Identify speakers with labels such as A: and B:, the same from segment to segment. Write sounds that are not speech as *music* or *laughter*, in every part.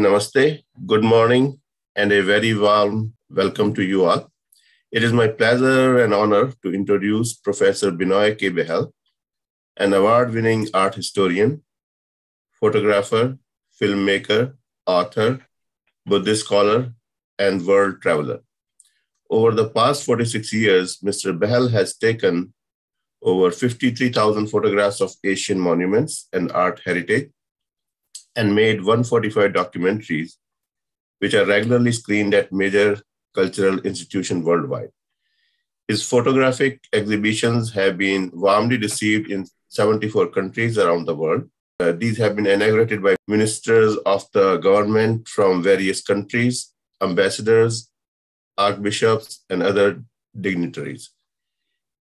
A: Namaste, good morning, and a very warm welcome to you all. It is my pleasure and honor to introduce Professor Benoy K. Behl, an award winning art historian, photographer, filmmaker, author, Buddhist scholar, and world traveler. Over the past 46 years, Mr. Behl has taken over 53,000 photographs of Asian monuments and art heritage and made 145 documentaries, which are regularly screened at major cultural institutions worldwide. His photographic exhibitions have been warmly received in 74 countries around the world. Uh, these have been inaugurated by ministers of the government from various countries, ambassadors, archbishops, and other dignitaries.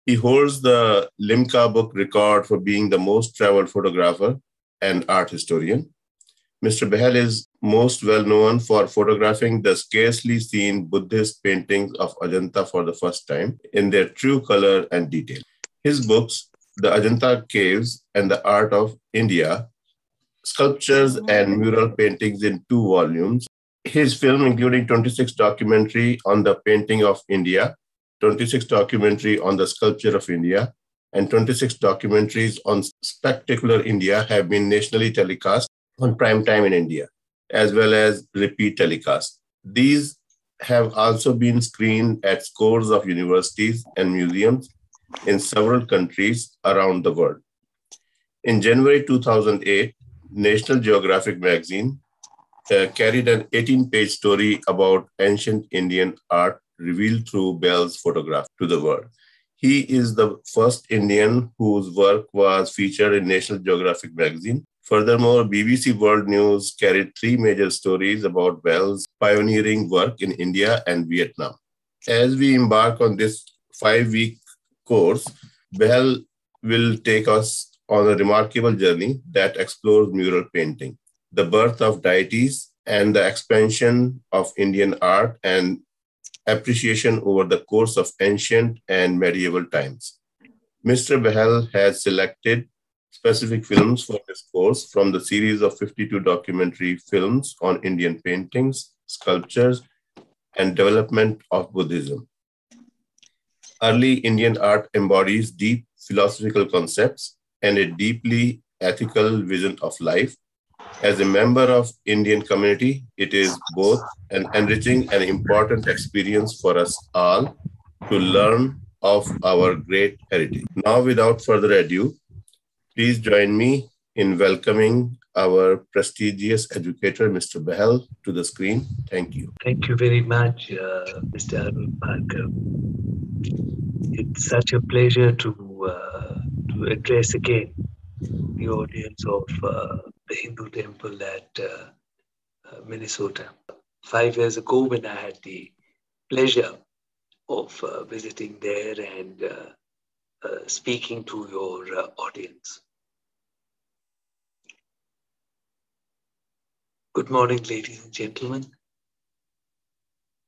A: He holds the Limca book record for being the most traveled photographer and art historian. Mr. Behl is most well known for photographing the scarcely seen Buddhist paintings of Ajanta for the first time in their true color and detail. His books, The Ajanta Caves and the Art of India, sculptures and mural paintings in two volumes. His film, including 26 documentary on the painting of India, 26 documentary on the sculpture of India, and 26 documentaries on spectacular India have been nationally telecast on prime time in India, as well as repeat telecast. These have also been screened at scores of universities and museums in several countries around the world. In January 2008, National Geographic magazine uh, carried an 18 page story about ancient Indian art revealed through Behl's photograph to the world. He is the first Indian whose work was featured in National Geographic magazine Furthermore, BBC World News carried three major stories about Behl's pioneering work in India and Vietnam. As we embark on this five week course, Behl will take us on a remarkable journey that explores mural painting, the birth of deities, and the expansion of Indian art and appreciation over the course of ancient and medieval times. Mr. Behl has selected specific films for this course from the series of 52 documentary films on Indian paintings, sculptures, and development of Buddhism. Early Indian art embodies deep philosophical concepts and a deeply ethical vision of life. As a member of Indian community, it is both an enriching and important experience for us all to learn of our great heritage. Now, without further ado, Please join me in welcoming our prestigious educator, Mr. Behl, to the screen. Thank you.
B: Thank you very much, uh, Mr. Arun Parker. It's such a pleasure to, uh, to address again the audience of uh, the Hindu temple at uh, uh, Minnesota. Five years ago, when I had the pleasure of uh, visiting there and speaking to your uh, audience. Good morning, ladies and gentlemen.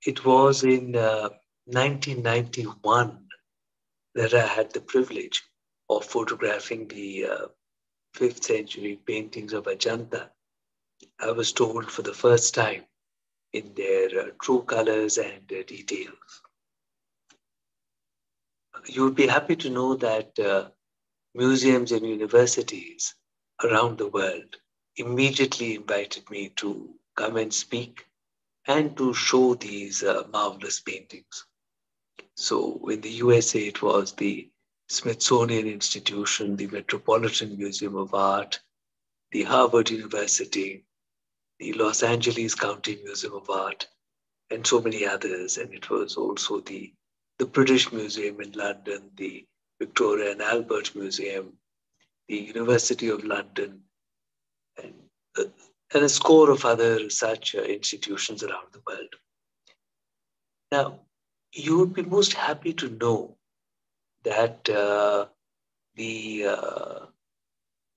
B: It was in uh, 1991 that I had the privilege of photographing the 5th century paintings of Ajanta. I was told for the first time in their true colors and details you would be happy to know that uh, museums and universities around the world immediately invited me to come and speak and to show these uh, marvelous paintings. So in the USA, it was the Smithsonian Institution, the Metropolitan Museum of Art, the Harvard University, the Los Angeles County Museum of Art, and so many others. And it was also the the British Museum in London, the Victoria and Albert Museum, the University of London, and, uh, and a score of other such uh, institutions around the world. Now, you would be most happy to know that uh, the, uh,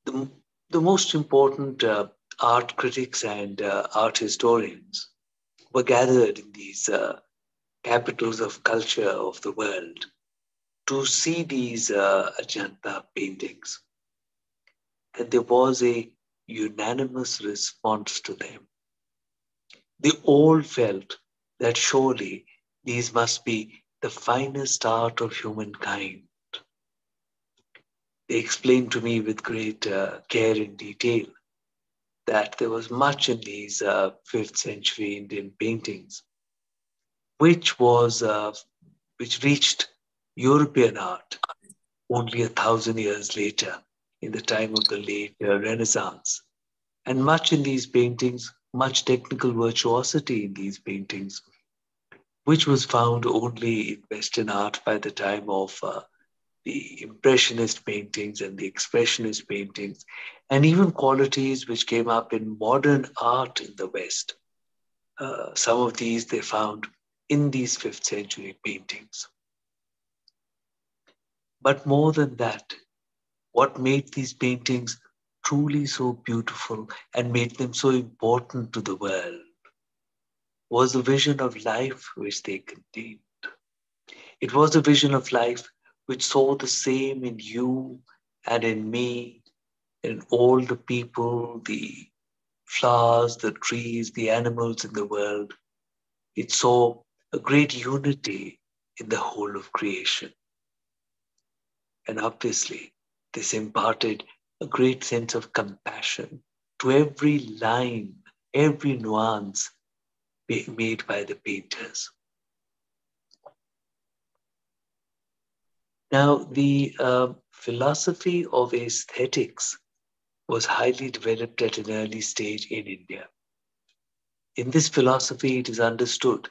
B: the, the most important uh, art critics and uh, art historians were gathered in these capitals of culture of the world to see these uh, Ajanta paintings. And there was a unanimous response to them they all felt that surely these must be the finest art of humankind. They explained to me with great uh, care and detail that there was much in these uh, 5th century Indian paintings, which was uh, which reached European art only a thousand years later, in the time of the late uh, Renaissance. And much in these paintings, much technical virtuosity in these paintings, which was found only in Western art by the time of uh, the Impressionist paintings and the Expressionist paintings, and even qualities which came up in modern art in the West. Uh, some of these they found in these fifth century paintings. But more than that, what made these paintings truly so beautiful and made them so important to the world was the vision of life which they contained. It was a vision of life which saw the same in you and in me, in all the people, the flowers, the trees, the animals in the world. It saw a great unity in the whole of creation. And obviously, this imparted a great sense of compassion to every line, every nuance made by the painters. Now, the uh, philosophy of aesthetics was highly developed at an early stage in India. In this philosophy, it is understood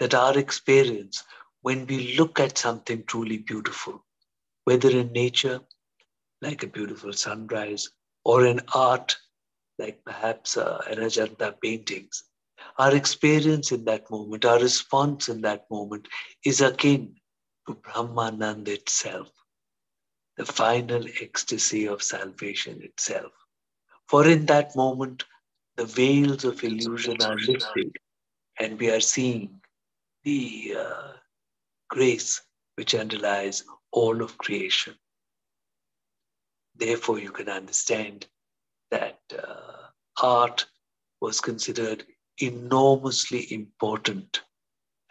B: that our experience, when we look at something truly beautiful, whether in nature, like a beautiful sunrise, or in art, like perhaps uh, an Ajanta paintings, our experience in that moment, our response in that moment is akin to Brahmanand itself, the final ecstasy of salvation itself. For in that moment, the veils of illusion are lifted, and we are seeing the uh, grace which underlies all of creation. Therefore, you can understand that uh, art was considered enormously important,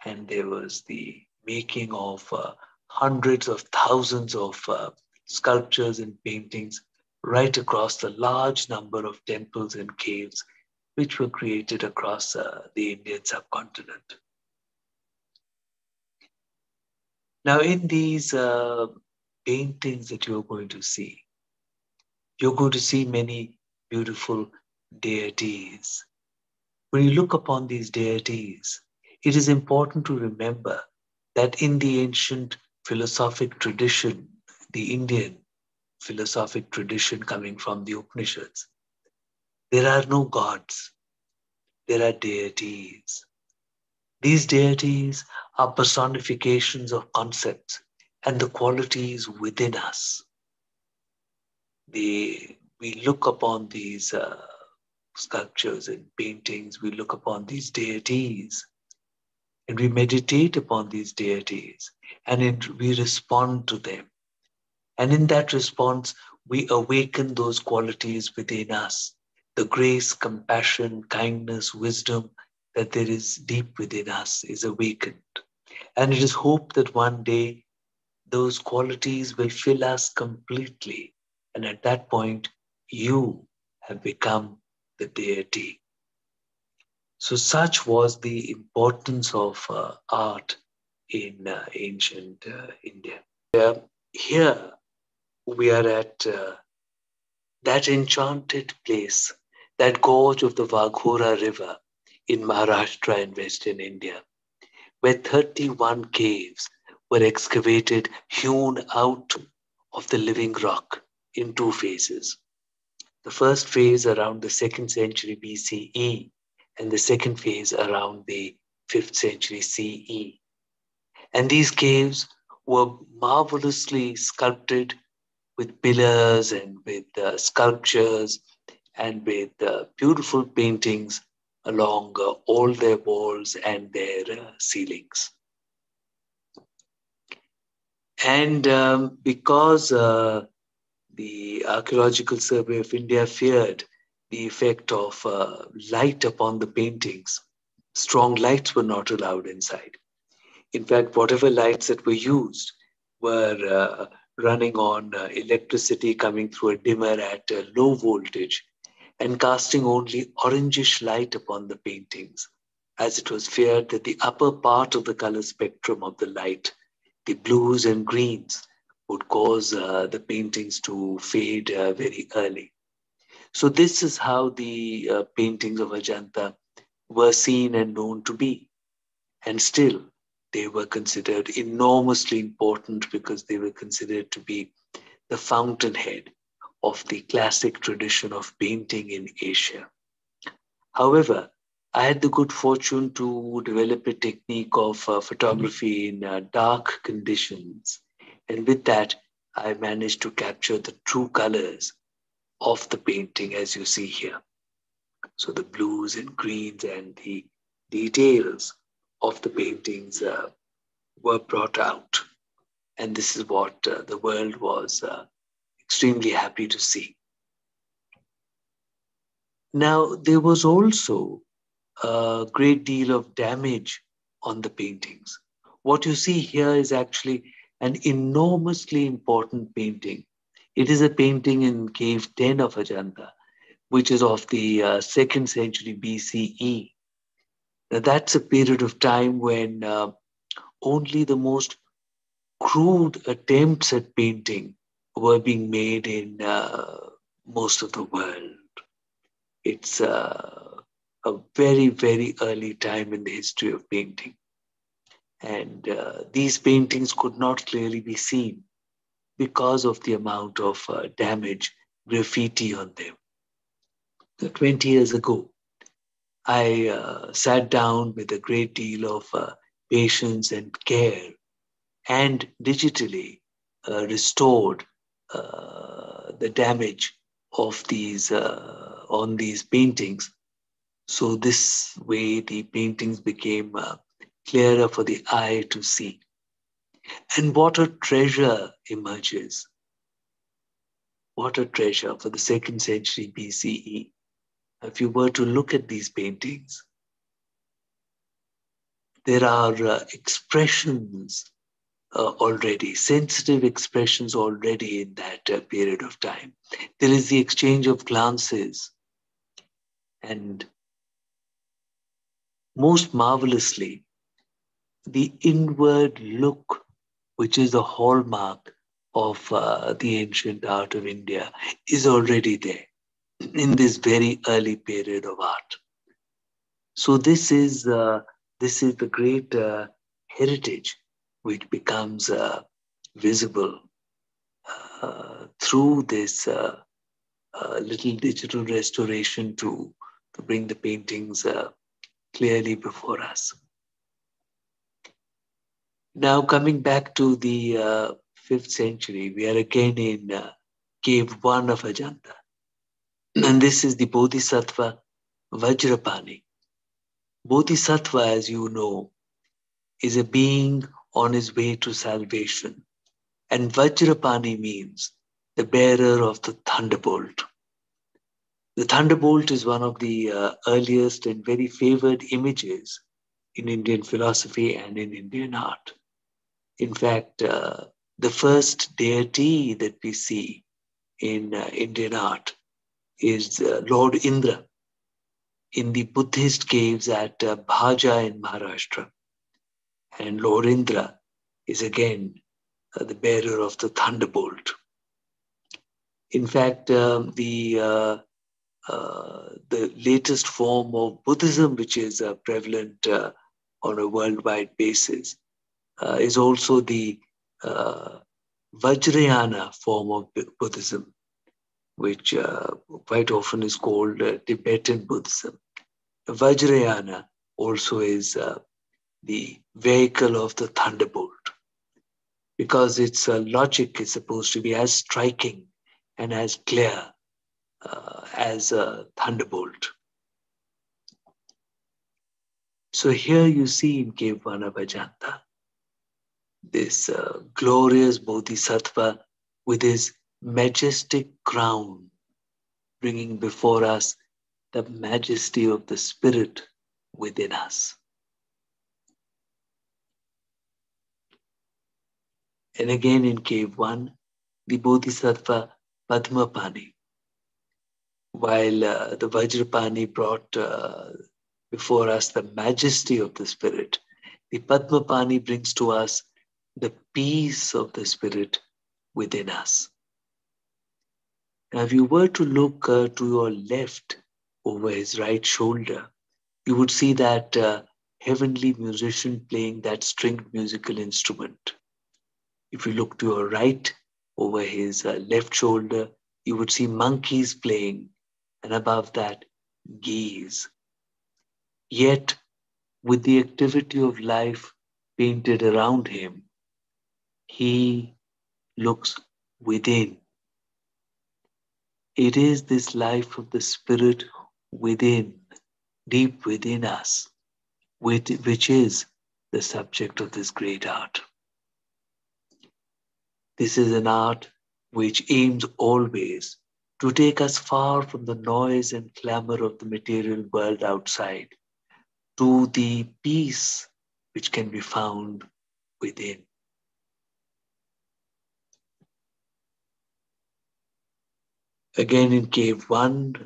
B: and there was the making of uh, hundreds of thousands of uh, sculptures and paintings right across the large number of temples and caves which were created across uh, the Indian subcontinent. Now, in these uh, paintings that you're going to see, you're going to see many beautiful deities. When you look upon these deities, it is important to remember that in the ancient philosophic tradition, the Indian philosophic tradition coming from the Upanishads, there are no gods, there are deities. These deities are personifications of concepts and the qualities within us. The, we look upon these uh, sculptures and paintings, we look upon these deities and we meditate upon these deities and it, we respond to them. And in that response, we awaken those qualities within us the grace, compassion, kindness, wisdom that there is deep within us is awakened. And it is hoped that one day those qualities will fill us completely. And at that point, you have become the deity. So, such was the importance of uh, art in uh, ancient uh, India. here we are at uh, that enchanted place, that gorge of the Waghora River in Maharashtra and Western India, where 31 caves were excavated, hewn out of the living rock in two phases. The first phase around the second century BCE and the second phase around the 5th century CE. And these caves were marvelously sculpted with pillars and with uh, sculptures and with uh, beautiful paintings along uh, all their walls and their uh, ceilings. And um, because uh, the Archaeological Survey of India feared the effect of uh, light upon the paintings. strong lights were not allowed inside. In fact, whatever lights that were used were uh, running on uh, electricity coming through a dimmer at a low voltage and casting only orangish light upon the paintings, as it was feared that the upper part of the color spectrum of the light, the blues and greens, would cause uh, the paintings to fade uh, very early. So, this is how the uh, paintings of Ajanta were seen and known to be. And still, they were considered enormously important because they were considered to be the fountainhead of the classic tradition of painting in Asia. However, I had the good fortune to develop a technique of uh, photography in uh, dark conditions. And with that, I managed to capture the true colors of the painting as you see here. So the blues and greens and the details of the paintings uh, were brought out. And this is what uh, the world was uh, extremely happy to see. Now, there was also a great deal of damage on the paintings. What you see here is actually an enormously important painting. It is a painting in Cave 10 of Ajanta, which is of the uh, second century BCE. Now, that's a period of time when uh, only the most crude attempts at painting were being made in uh, most of the world. It's uh, a very, very early time in the history of painting. And uh, these paintings could not clearly be seen because of the amount of uh, damage, graffiti on them. 20 years ago, I uh, sat down with a great deal of uh, patience and care and digitally restored the damage of these uh, on these paintings. So this way the paintings became uh, clearer for the eye to see. And what a treasure emerges. What a treasure for the second century BCE if you were to look at these paintings, there are uh, expressions uh, already, sensitive expressions already in that uh, period of time. There is the exchange of glances. And most marvelously, the inward look, which is the hallmark of uh, the ancient art of India, is already there in this very early period of art. So this is uh, this is the great uh, heritage which becomes uh, visible uh, through this uh, uh, little digital restoration to to bring the paintings clearly before us. Now coming back to the fifth century, we are again in cave one of Ajanta. And this is the Bodhisattva Vajrapani. Bodhisattva, as you know, is a being on his way to salvation. And Vajrapani means the bearer of the thunderbolt. The thunderbolt is one of the uh, earliest and very favored images in Indian philosophy and in Indian art. In fact, uh, the first deity that we see in uh, Indian art is uh, Lord Indra in the Buddhist caves at uh, Bhaja in Maharashtra. And Lord Indra is again uh, the bearer of the thunderbolt. In fact, um, the uh, uh, the latest form of Buddhism, which is uh, prevalent on a worldwide basis, is also the Vajrayana form of Buddhism, which uh, quite often is called uh, Tibetan Buddhism. Vajrayana also is uh, the vehicle of the thunderbolt because its uh, logic is supposed to be as striking and as clear uh, as a thunderbolt. So here you see in Cave one of Ajanta this uh, glorious Bodhisattva with his majestic crown, bringing before us the majesty of the Spirit within us. And again in cave one, the Bodhisattva Padmapani, while uh, the Vajrapani brought uh, before us the majesty of the spirit, the Padmapani brings to us the peace of the spirit within us. Now, if you were to look uh, to your left over his right shoulder, you would see that uh, heavenly musician playing that stringed musical instrument. If you look to your right over his uh, left shoulder, you would see monkeys playing, and above that, geese. Yet, with the activity of life painted around him, he looks within. It is this life of the Spirit within, deep within us, which is the subject of this great art. This is an art which aims always to take us far from the noise and clamor of the material world outside to the peace which can be found within. Again, in Cave 1,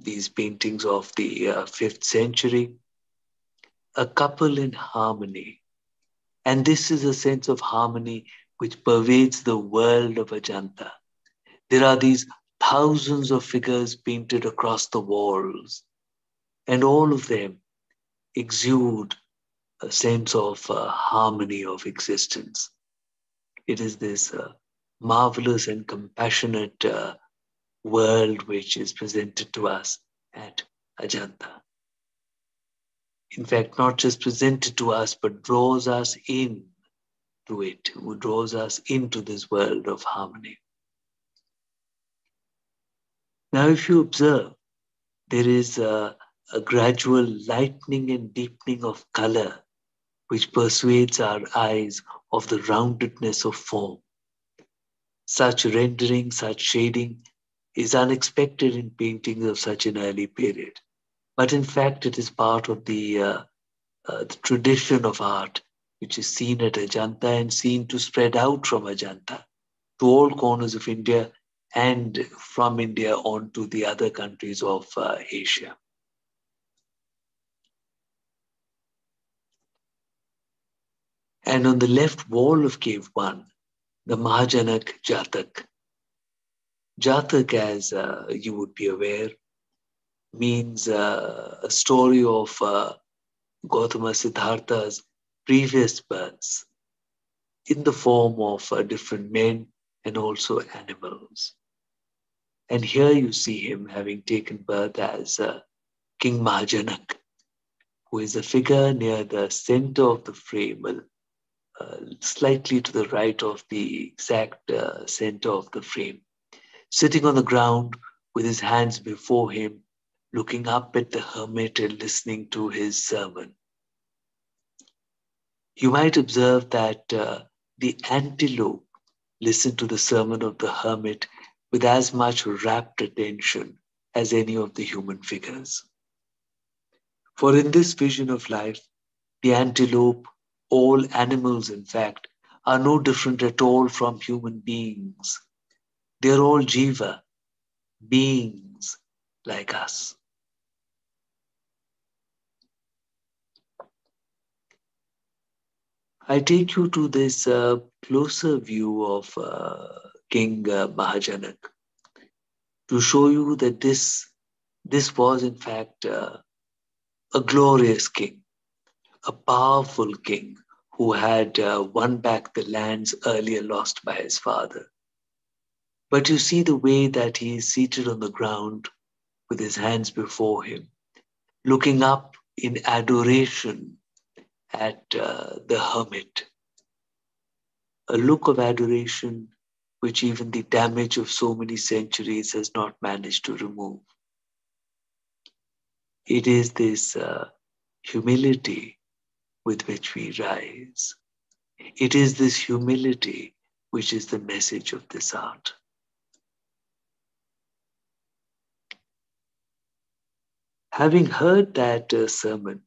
B: these paintings of the uh, 5th century, a couple in harmony. And this is a sense of harmony which pervades the world of Ajanta. There are these thousands of figures painted across the walls, and all of them exude a sense of uh, harmony of existence. It is this uh, marvelous and compassionate uh, world which is presented to us at Ajanta. In fact, not just presented to us, but draws us in to it, who draws us into this world of harmony. Now, if you observe, there is a, a gradual lightening and deepening of color which persuades our eyes of the roundedness of form. Such rendering, such shading is unexpected in paintings of such an early period. But in fact, it is part of the, uh, uh, the tradition of art, which is seen at Ajanta and seen to spread out from Ajanta to all corners of India and from India on to the other countries of uh, Asia. And on the left wall of cave one, the Mahajanak Jatak Jatak, as uh, you would be aware, means uh, a story of uh, Gautama Siddhartha's previous births in the form of uh, different men and also animals. And here you see him having taken birth as uh, King Mahajanak, who is a figure near the center of the frame, uh, slightly to the right of the exact center of the frame sitting on the ground with his hands before him, looking up at the hermit and listening to his sermon. You might observe that uh, the antelope listened to the sermon of the hermit with as much rapt attention as any of the human figures. For in this vision of life, the antelope, all animals in fact, are no different at all from human beings they're all jiva, beings like us. I take you to this uh, closer view of uh, King uh, Mahajanak to show you that this, this was, in fact, uh, a glorious king, a powerful king who had uh, won back the lands earlier lost by his father. But you see the way that he is seated on the ground with his hands before him, looking up in adoration at uh, the hermit. A look of adoration which even the damage of so many centuries has not managed to remove. It is this uh, humility with which we rise. It is this humility which is the message of this art. Having heard that uh, sermon,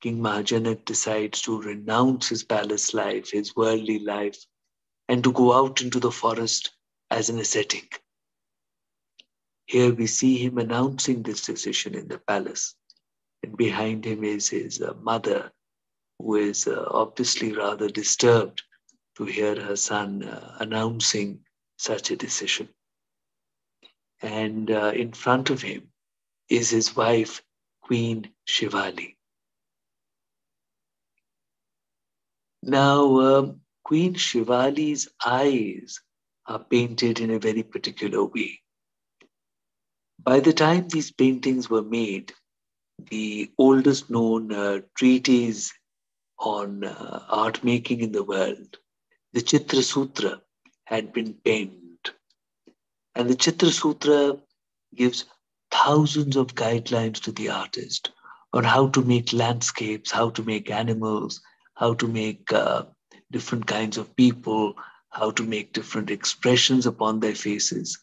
B: King Mahajanak decides to renounce his palace life, his worldly life, and to go out into the forest as an ascetic. Here we see him announcing this decision in the palace. And behind him is his uh, mother, who is uh, obviously rather disturbed to hear her son uh, announcing such a decision. And in front of him is his wife, Queen Shivali. Now, um, Queen Shivali's eyes are painted in a very particular way. By the time these paintings were made, the oldest known uh, treatise on uh, art making in the world, the Chitra Sutra, had been penned. And the Chitra Sutra gives thousands of guidelines to the artist on how to make landscapes, how to make animals, how to make uh, different kinds of people, how to make different expressions upon their faces.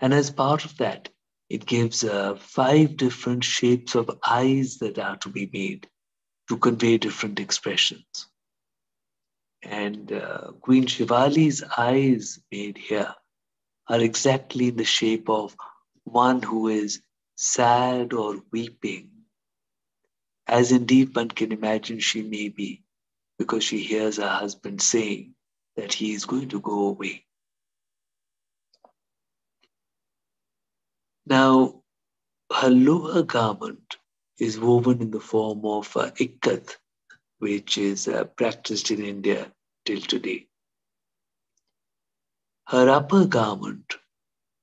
B: And as part of that, it gives uh, five different shapes of eyes that are to be made to convey different expressions. And uh, Queen Shivali's eyes made here are exactly in the shape of one who is sad or weeping, as indeed one can imagine she may be because she hears her husband saying that he is going to go away. Now, her lower garment is woven in the form of uh, ikkat, which is uh, practiced in India till today. Her upper garment,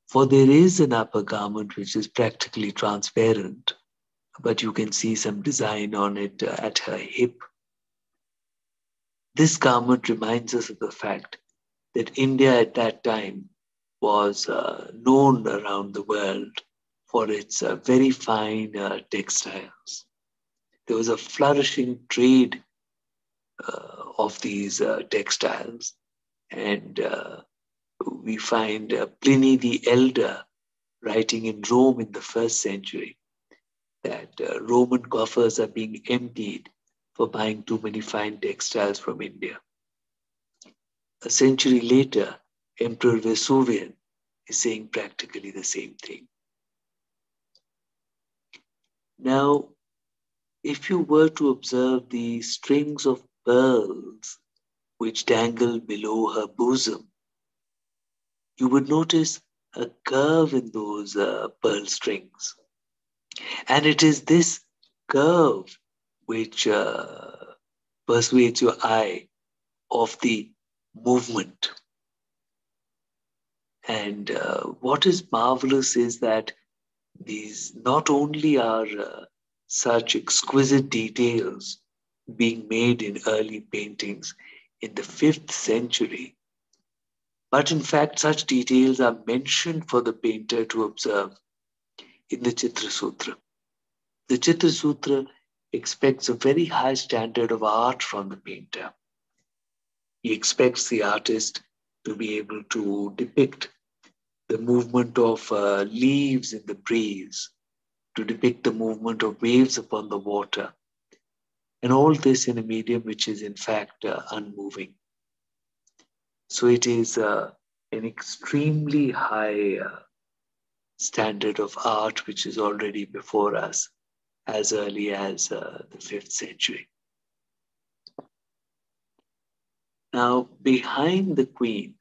B: for there is an upper garment which is practically transparent, but you can see some design on it uh, at her hip this garment reminds us of the fact that India at that time was uh, known around the world for its uh, very fine uh, textiles. There was a flourishing trade uh, of these uh, textiles, and uh, we find Pliny the Elder writing in Rome in the first century that Roman coffers are being emptied for buying too many fine textiles from India. A century later, Emperor Vespasian is saying practically the same thing. Now, if you were to observe the strings of pearls which dangle below her bosom, you would notice a curve in those uh, pearl strings. And it is this curve which uh, persuades your eye of the movement. And uh, what is marvelous is that these not only are uh, such exquisite details being made in early paintings in the fifth century, but in fact, such details are mentioned for the painter to observe in the Chitra Sutra. The Chitra Sutra expects a very high standard of art from the painter. He expects the artist to be able to depict the movement of uh, leaves in the breeze, to depict the movement of waves upon the water, and all this in a medium which is in fact uh, unmoving. So it is uh, an extremely high uh, standard of art which is already before us as early as uh, the fifth century. Now, behind the queen,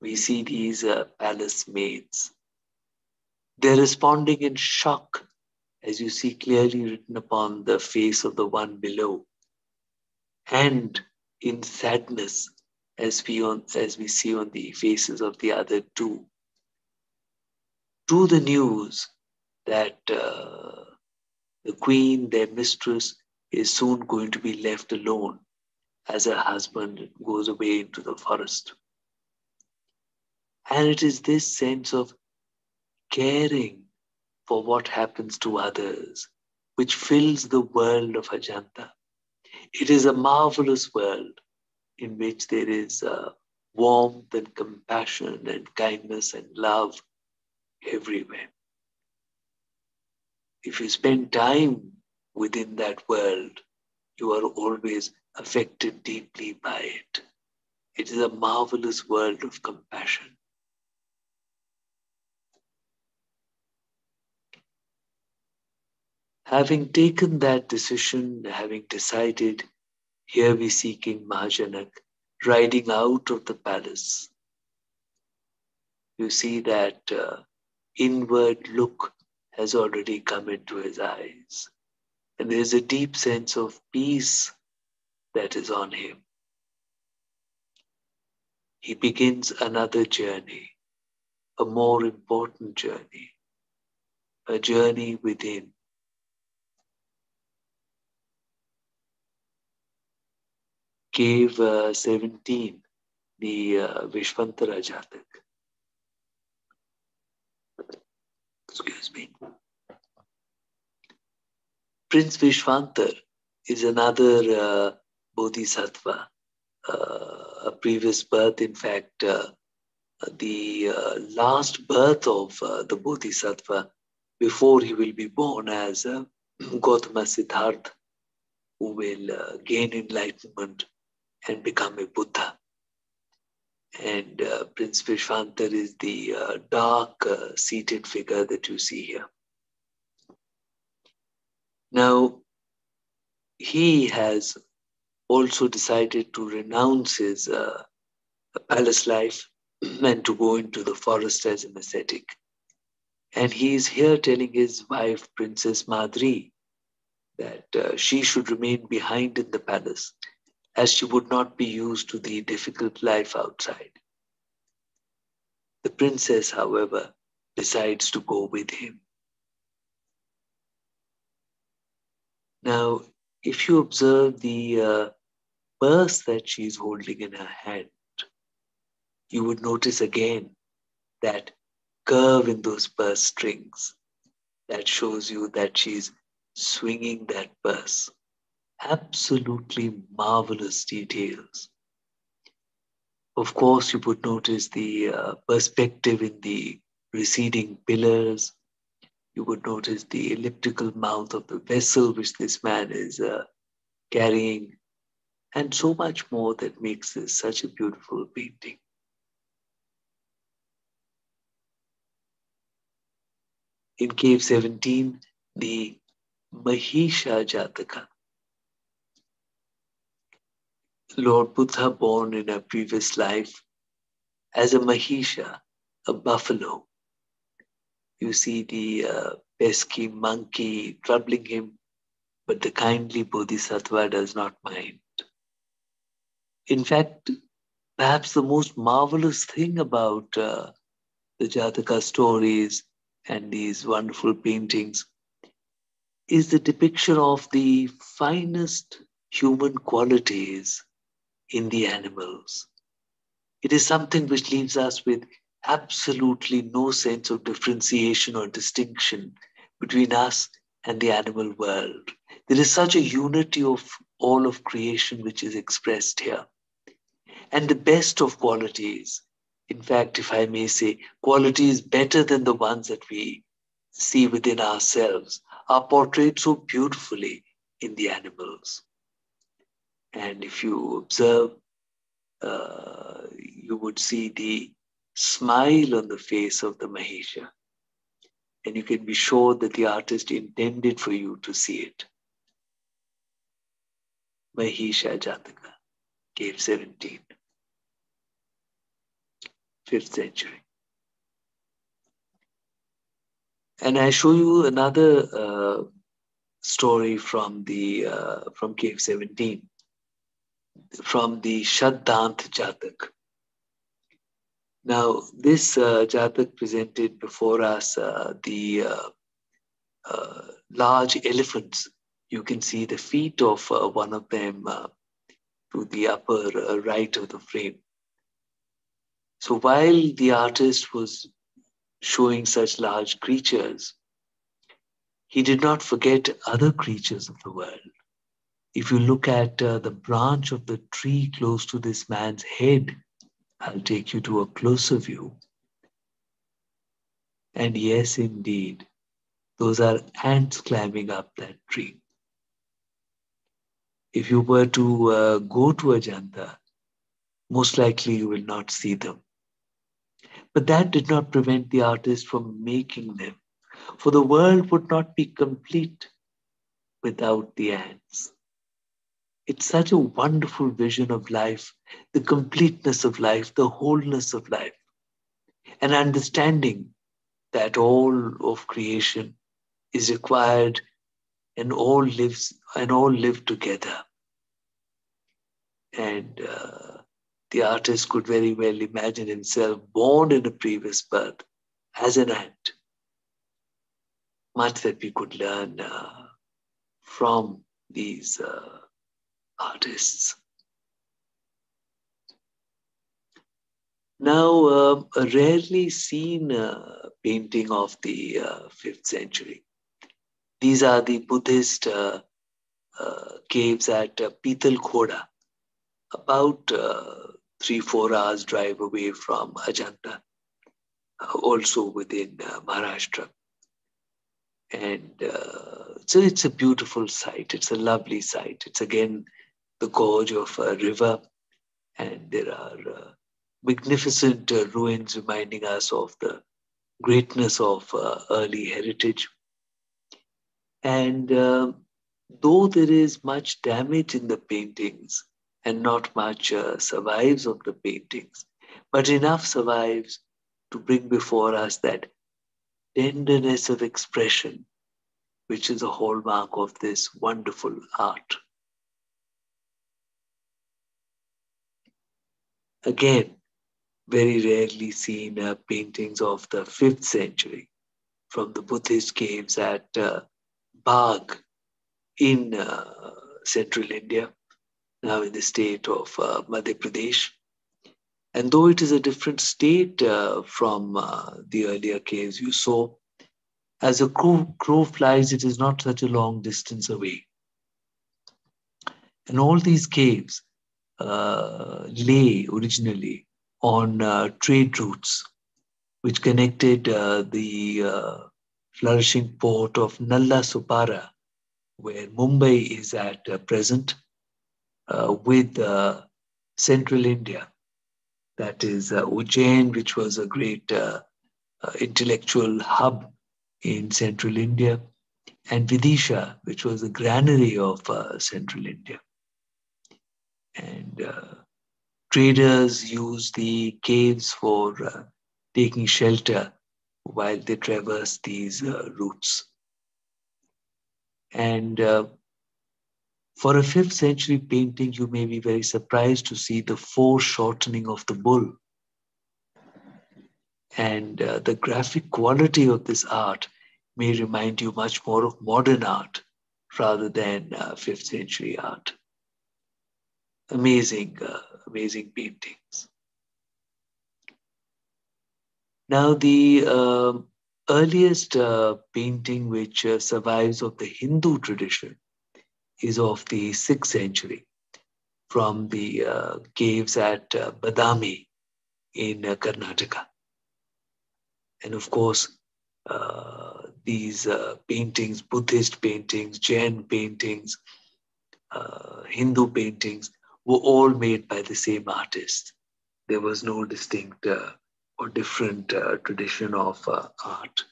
B: we see these uh, palace maids. They're responding in shock, as you see clearly written upon the face of the one below, and in sadness, as we, on, as we see on the faces of the other two, to the news that uh, the queen, their mistress, is soon going to be left alone as her husband goes away into the forest. And it is this sense of caring for what happens to others which fills the world of Ajanta. It is a marvelous world in which there is uh, warmth and compassion and kindness and love everywhere if you spend time within that world, you are always affected deeply by it. It is a marvelous world of compassion. Having taken that decision, having decided, here we see King Mahajanak riding out of the palace. You see that uh, inward look has already come into his eyes. And there's a deep sense of peace that is on him. He begins another journey, a more important journey, a journey within cave uh, 17, the uh, Vishvantara Jatak. Excuse me. Prince Vishvantar is another uh, bodhisattva, uh, a previous birth. In fact, uh, the uh, last birth of uh, the bodhisattva before he will be born as uh, *clears throat* Gautama Siddhartha, who will uh, gain enlightenment and become a Buddha. And uh, Prince Vishvantar is the uh, dark uh, seated figure that you see here. Now, he has also decided to renounce his uh, palace life and to go into the forest as an ascetic. And he is here telling his wife, Princess Madri, that uh, she should remain behind in the palace as she would not be used to the difficult life outside. The princess, however, decides to go with him. Now, if you observe the uh, purse that she is holding in her hand, you would notice again that curve in those purse strings that shows you that she's swinging that purse absolutely marvelous details. Of course, you would notice the uh, perspective in the receding pillars. You would notice the elliptical mouth of the vessel which this man is uh, carrying, and so much more that makes this such a beautiful painting. In cave 17, the Mahisha Jataka Lord Buddha born in a previous life as a Mahisha, a buffalo. You see the uh, pesky monkey troubling him, but the kindly Bodhisattva does not mind. In fact, perhaps the most marvelous thing about uh, the Jataka stories and these wonderful paintings is the depiction of the finest human qualities in the animals. It is something which leaves us with absolutely no sense of differentiation or distinction between us and the animal world. There is such a unity of all of creation which is expressed here. And the best of qualities, in fact, if I may say, qualities better than the ones that we see within ourselves, are portrayed so beautifully in the animals. And if you observe, uh, you would see the smile on the face of the Mahisha. And you can be sure that the artist intended for you to see it. Mahisha Jataka, cave 17, 5th century. And I show you another uh, story from the uh, from cave 17 from the Shaddant Jatak. Now, this uh, Jatak presented before us uh, the uh, uh large elephants. You can see the feet of uh, one of them uh, to the upper right of the frame. So while the artist was showing such large creatures, he did not forget other creatures of the world. If you look at uh, the branch of the tree close to this man's head, I'll take you to a closer view. And yes, indeed, those are ants climbing up that tree. If you were to uh, go to Ajanta, most likely you will not see them. But that did not prevent the artist from making them, for the world would not be complete without the ants. It's such a wonderful vision of life, the completeness of life, the wholeness of life, and understanding that all of creation is required and all lives and all live together. And uh, the artist could very well imagine himself born in a previous birth as an ant. Much that we could learn uh, from these uh, artists. Now, uh, a rarely seen uh, painting of the 5th uh, century. These are the Buddhist uh, uh, caves at uh, Pitalkhora, about three, four hours drive away from Ajanta, also within Maharashtra. And so it's a beautiful site. It's a lovely site. It's again the gorge of a river, and there are uh, magnificent uh, ruins reminding us of the greatness of uh, early heritage. And uh, though there is much damage in the paintings and not much uh, survives of the paintings, but enough survives to bring before us that tenderness of expression, which is a hallmark of this wonderful art. Again, very rarely seen uh, paintings of the 5th century from the Buddhist caves at uh, Bagh in uh, central India, now in the state of uh, Madhya Pradesh. And though it is a different state uh, from uh, the earlier caves you saw, as a crow, crow flies, it is not such a long distance away. And all these caves lay originally on uh, trade routes, which connected uh, the uh, flourishing port of Nalasopara, where Mumbai is at present, with central India. That is Ujjain, which was a great intellectual hub in central India, and Vidisha, which was the granary of uh, central India. And uh, traders use the caves for uh, taking shelter while they traverse these uh, routes. And uh, for a fifth century painting, you may be very surprised to see the foreshortening of the bull. And uh, the graphic quality of this art may remind you much more of modern art rather than uh, fifth century art. Amazing uh, amazing paintings. Now, the uh, earliest uh, painting which uh, survives of the Hindu tradition is of the 6th century from the uh, caves at uh, Badami in Karnataka. And of course, these paintings, Buddhist paintings, Jain paintings, Hindu paintings, were all made by the same artist. There was no distinct uh, or different uh, tradition of uh, art.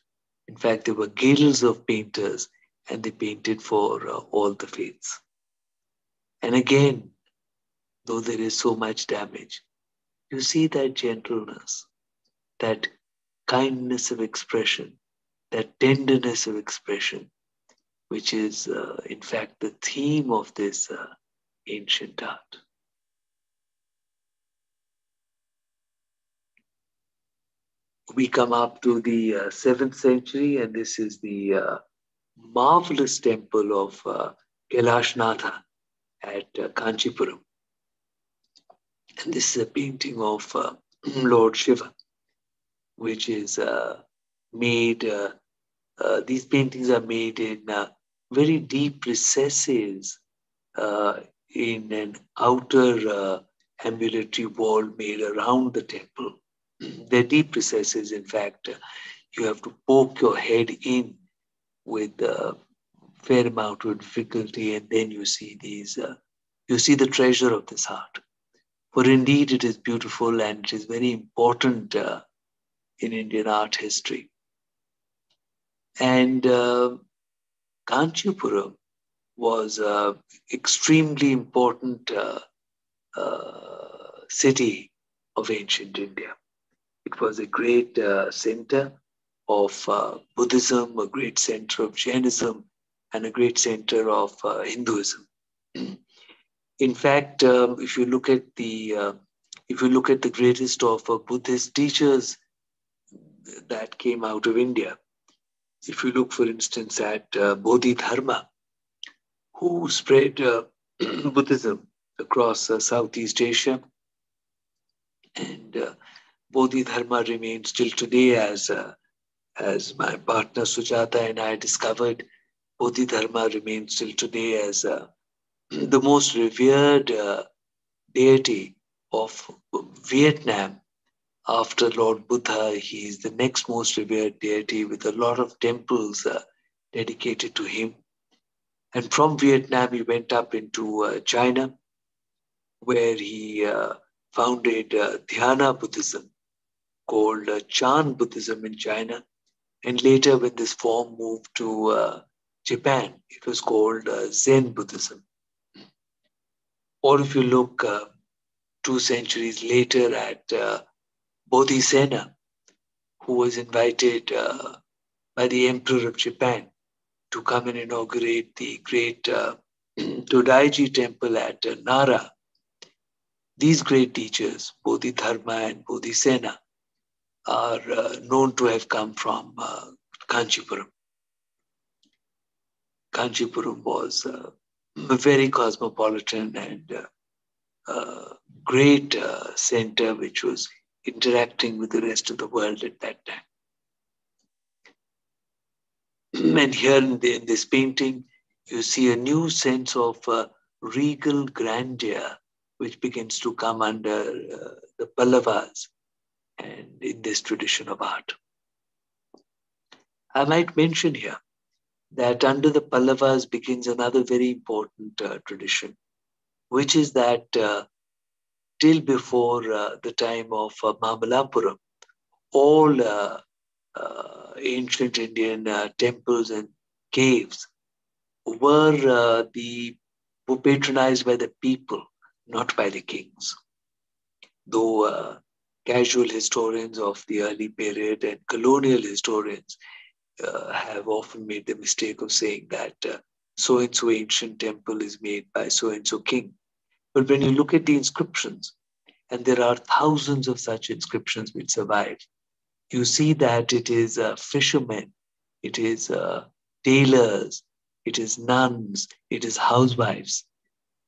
B: In fact, there were guilds of painters and they painted for uh, all the faiths. And again, though there is so much damage, you see that gentleness, that kindness of expression, that tenderness of expression, which is, uh, in fact, the theme of this uh, ancient art. We come up to the uh, 7th century, and this is the uh, marvelous temple of uh, Kailashnath at uh, Kanchipuram. And this is a painting of uh, *clears throat* Lord Shiva, which is uh, made, uh, these paintings are made in very deep recesses in an outer ambulatory wall made around the temple they're deep recesses, in fact. You have to poke your head in with a fair amount of difficulty, and then you see these uh, you see the treasure of this art. For indeed, it is beautiful and it is very important uh, in Indian art history. And uh, Kanchipuram was an extremely important uh, uh, city of ancient India. It was a great uh, center of uh, Buddhism, a great center of Jainism, and a great center of uh, Hinduism. *clears throat* In fact, um, if you look at the uh, if you look at the greatest of uh, Buddhist teachers that came out of India, if you look, for instance, at uh, Bodhidharma, who spread *clears throat* Buddhism across Southeast Asia, and uh, Bodhidharma remains till today as uh, as my partner Sujata and I discovered. Bodhidharma remains till today as uh, *clears throat* the most revered uh, deity of Vietnam after Lord Buddha. He is the next most revered deity with a lot of temples uh, dedicated to him. And from Vietnam, he went up into uh, China, where he uh, founded uh, Dhyana Buddhism, called uh, Chan Buddhism in China. And later, when this form moved to uh, Japan, it was called Zen Buddhism. Or if you look uh, two centuries later at uh, Bodhisena, who was invited uh, by the Emperor of Japan to come and inaugurate the great uh, *clears throat* Todaiji temple at uh, Nara. These great teachers, Bodhidharma and Bodhisena, are uh, known to have come from uh, Kanchipuram. Kanchipuram was uh, very cosmopolitan and uh, great uh, center which was interacting with the rest of the world at that time. *clears throat* and here in, the, in, this painting, you see a new sense of uh, regal grandeur which begins to come under the Pallavas and in this tradition of art. I might mention here that under the Pallavas begins another very important uh, tradition, which is that uh, till before uh, the time of uh, Mamallapuram, all uh, uh, ancient Indian uh, temples and caves were the were patronized by the people, not by the kings. Though casual historians of the early period and colonial historians uh, have often made the mistake of saying that so and so ancient temple is made by so and so king. But when you look at the inscriptions, and there are thousands of such inscriptions which survive, you see that it is uh, fishermen, it is uh, tailors, it is nuns, it is housewives.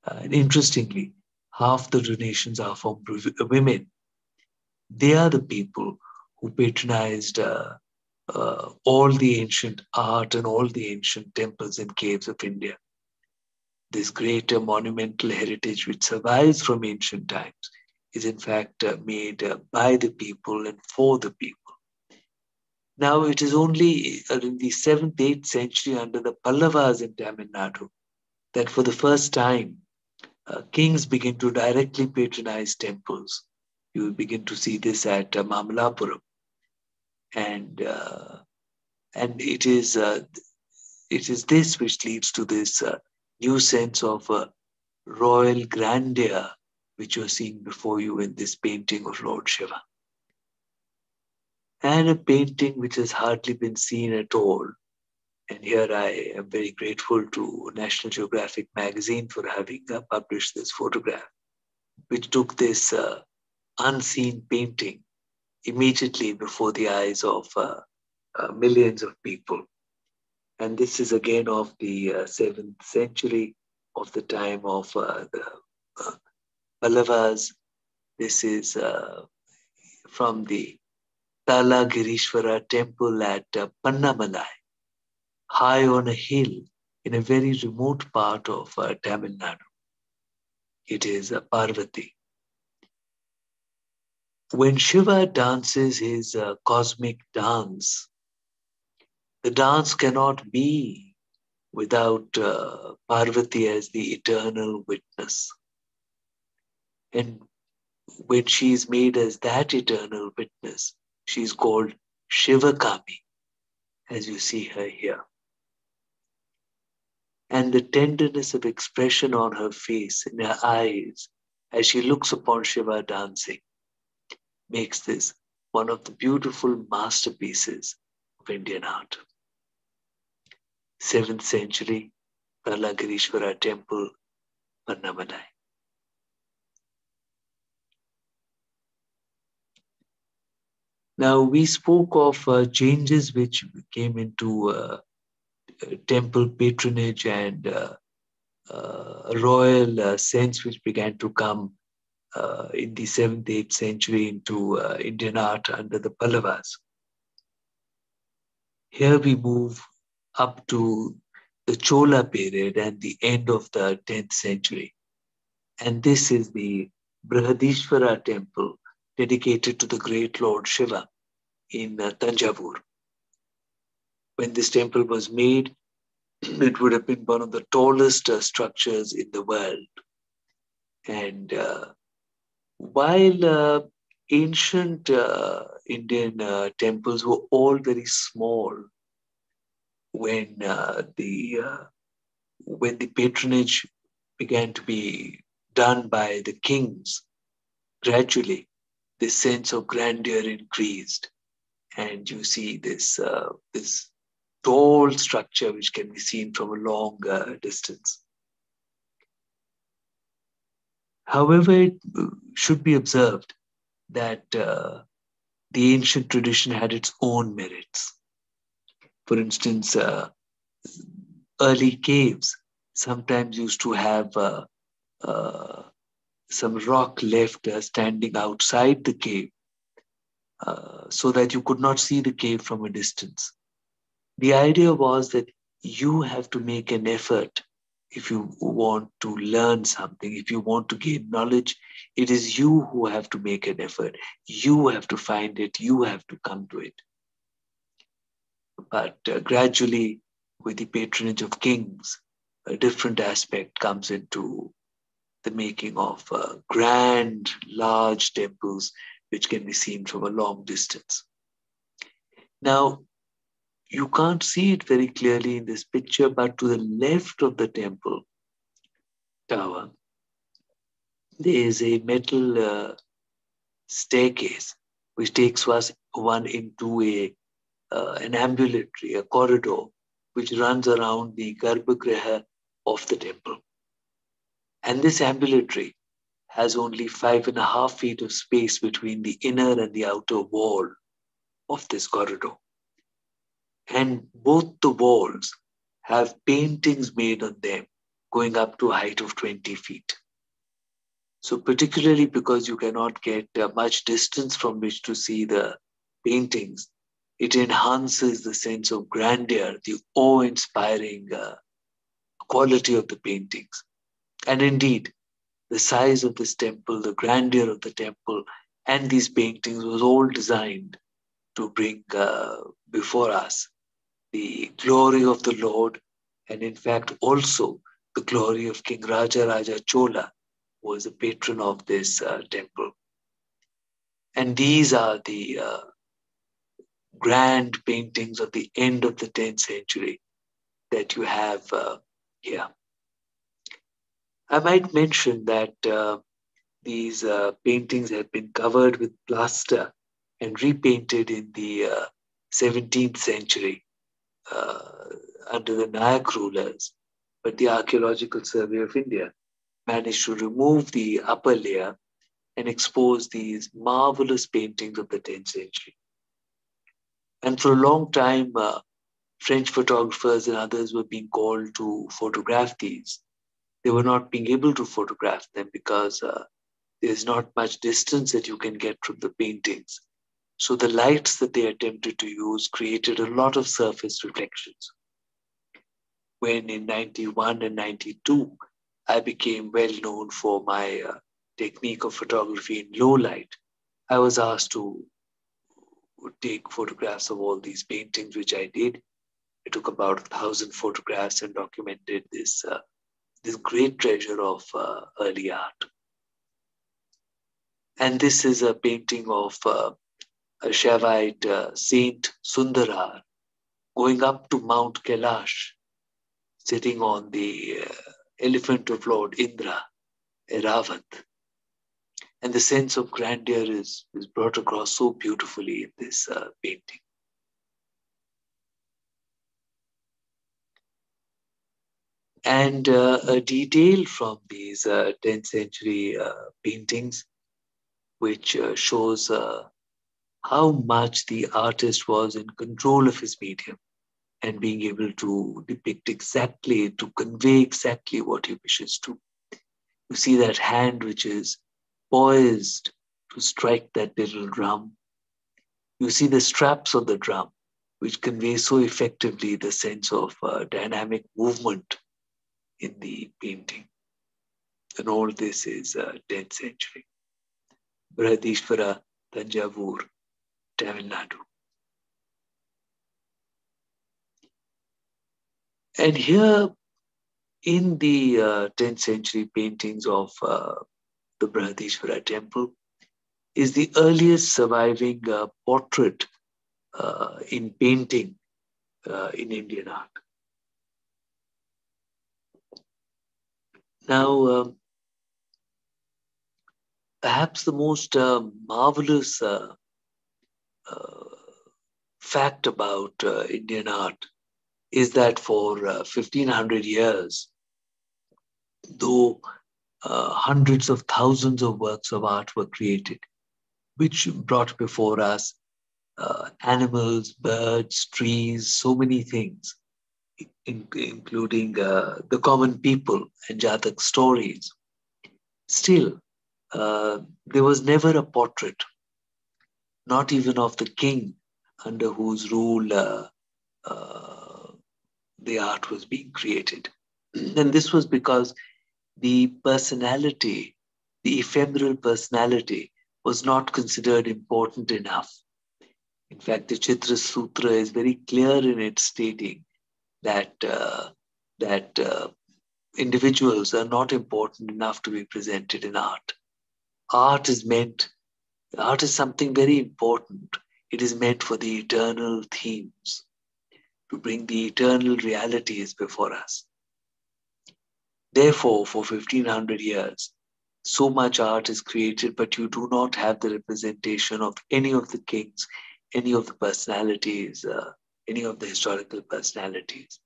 B: Uh, and interestingly, half the donations are from women. They are the people who patronized uh, uh, all the ancient art and all the ancient temples and caves of India. This greater monumental heritage which survives from ancient times is in fact uh, made uh, by the people and for the people. Now, it is only uh, in the 7th, 8th century under the Pallavas in Tamil Nadu that for the first time uh, kings begin to directly patronize temples. You will begin to see this at uh, Mamallapuram and uh, and it is uh, it is this which leads to this uh, new sense of uh, royal grandeur which you're seeing before you in this painting of Lord Shiva. And a painting which has hardly been seen at all. And here I am very grateful to National Geographic magazine for having uh, published this photograph, which took this uh, unseen painting immediately before the eyes of uh, uh, millions of people. And this is again of the uh, seventh century of the time of uh, the uh, Pallavas. This is uh, from the Talagirishwara temple at uh, Pannamalai, high on a hill in a very remote part of Tamil Nadu. It is Parvati when Shiva dances his uh, cosmic dance, the dance cannot be without uh, Parvati as the eternal witness. And when she is made as that eternal witness, she is called Shivakami, as you see her here. And the tenderness of expression on her face, in her eyes, as she looks upon Shiva dancing, makes this one of the beautiful masterpieces of Indian art. 7th century, Talagirishwara temple, Pannamalai. Now, we spoke of uh, changes which came into uh, temple patronage and uh, uh royal uh, sense which began to come uh, in the 7th, 8th century into Indian art under the Pallavas. Here we move up to the Chola period and the end of the 10th century. And this is the Brihadishvara temple dedicated to the great Lord Shiva in uh, Tanjavur. When this temple was made, *clears throat* it would have been one of the tallest uh, structures in the world. And uh, while uh, ancient uh, Indian uh, temples were all very small, when the when the patronage began to be done by the kings, gradually this sense of grandeur increased. And you see this, uh, this tall structure which can be seen from a long uh, distance. However, it should be observed that uh, the ancient tradition had its own merits. For instance, uh, early caves sometimes used to have uh, uh, some rock left uh, standing outside the cave uh, so that you could not see the cave from a distance. The idea was that you have to make an effort if you want to learn something, if you want to gain knowledge, it is you who have to make an effort. You have to find it, you have to come to it. But uh, gradually, with the patronage of kings, a different aspect comes into the making of uh, grand, large temples which can be seen from a long distance. Now, you can't see it very clearly in this picture, but to the left of the temple tower, there is a metal uh, staircase which takes us one into a uh, an ambulatory, a corridor, which runs around the garbhagriha of the temple. And this ambulatory has only five and a half feet of space between the inner and the outer wall of this corridor. And both the walls have paintings made on them going up to a height of 20 feet. So, particularly because you cannot get uh, much distance from which to see the paintings, it enhances the sense of grandeur, the awe inspiring uh, quality of the paintings. And indeed, the size of this temple, the grandeur of the temple, and these paintings was all designed to bring uh, before us the glory of the Lord, and in fact also the glory of King Raja Raja Chola, who was a patron of this uh, temple. And these are the uh, grand paintings of the end of the 10th century that you have uh, here. I might mention that uh, these uh, paintings have been covered with plaster and repainted in the uh, 17th century uh, under the Nayak rulers. But the Archaeological Survey of India managed to remove the upper layer and expose these marvelous paintings of the 10th century. And for a long time, uh, French photographers and others were being called to photograph these they were not being able to photograph them because uh, there's not much distance that you can get from the paintings. So the lights that they attempted to use created a lot of surface reflections. When in 91 and 92, I became well known for my uh, technique of photography in low light, I was asked to take photographs of all these paintings, which I did. I took about a thousand photographs and documented this, uh, this great treasure of uh, early art. And this is a painting of uh, Shaivite uh, Saint Sundarar going up to Mount Kailash, sitting on the uh, elephant of Lord Indra, Airavat. And the sense of grandeur is, is brought across so beautifully in this uh, painting. And uh, a detail from these 10th uh, century uh, paintings, which shows how much the artist was in control of his medium and being able to depict exactly, to convey exactly what he wishes to. You see that hand which is poised to strike that little drum. You see the straps of the drum, which convey so effectively the sense of uh, dynamic movement in the painting. And all this is uh, 10th century. Brihadishvara, Tanjavur, Tamil Nadu. And here in the uh, 10th century paintings of uh, the Brihadishvara temple is the earliest surviving uh, portrait uh, in painting uh, in Indian art. Now, um, perhaps the most uh, marvelous fact about uh, Indian art is that for 1500 uh, years, though uh, hundreds of thousands of works of art were created, which brought before us animals, birds, trees, so many things in, including uh, the common people and Jatak stories. Still, uh, there was never a portrait, not even of the king under whose rule uh, uh the art was being created. *clears throat* And this was because the personality, the ephemeral personality, was not considered important enough. In fact, the Chitra Sutra is very clear in its stating that uh, that uh, individuals are not important enough to be presented in art. Art is meant. Art is something very important. It is meant for the eternal themes, to bring the eternal realities before us. Therefore, for 1500 years, so much art is created, but you do not have the representation of any of the kings, any of the personalities, uh, any of the historical personalities.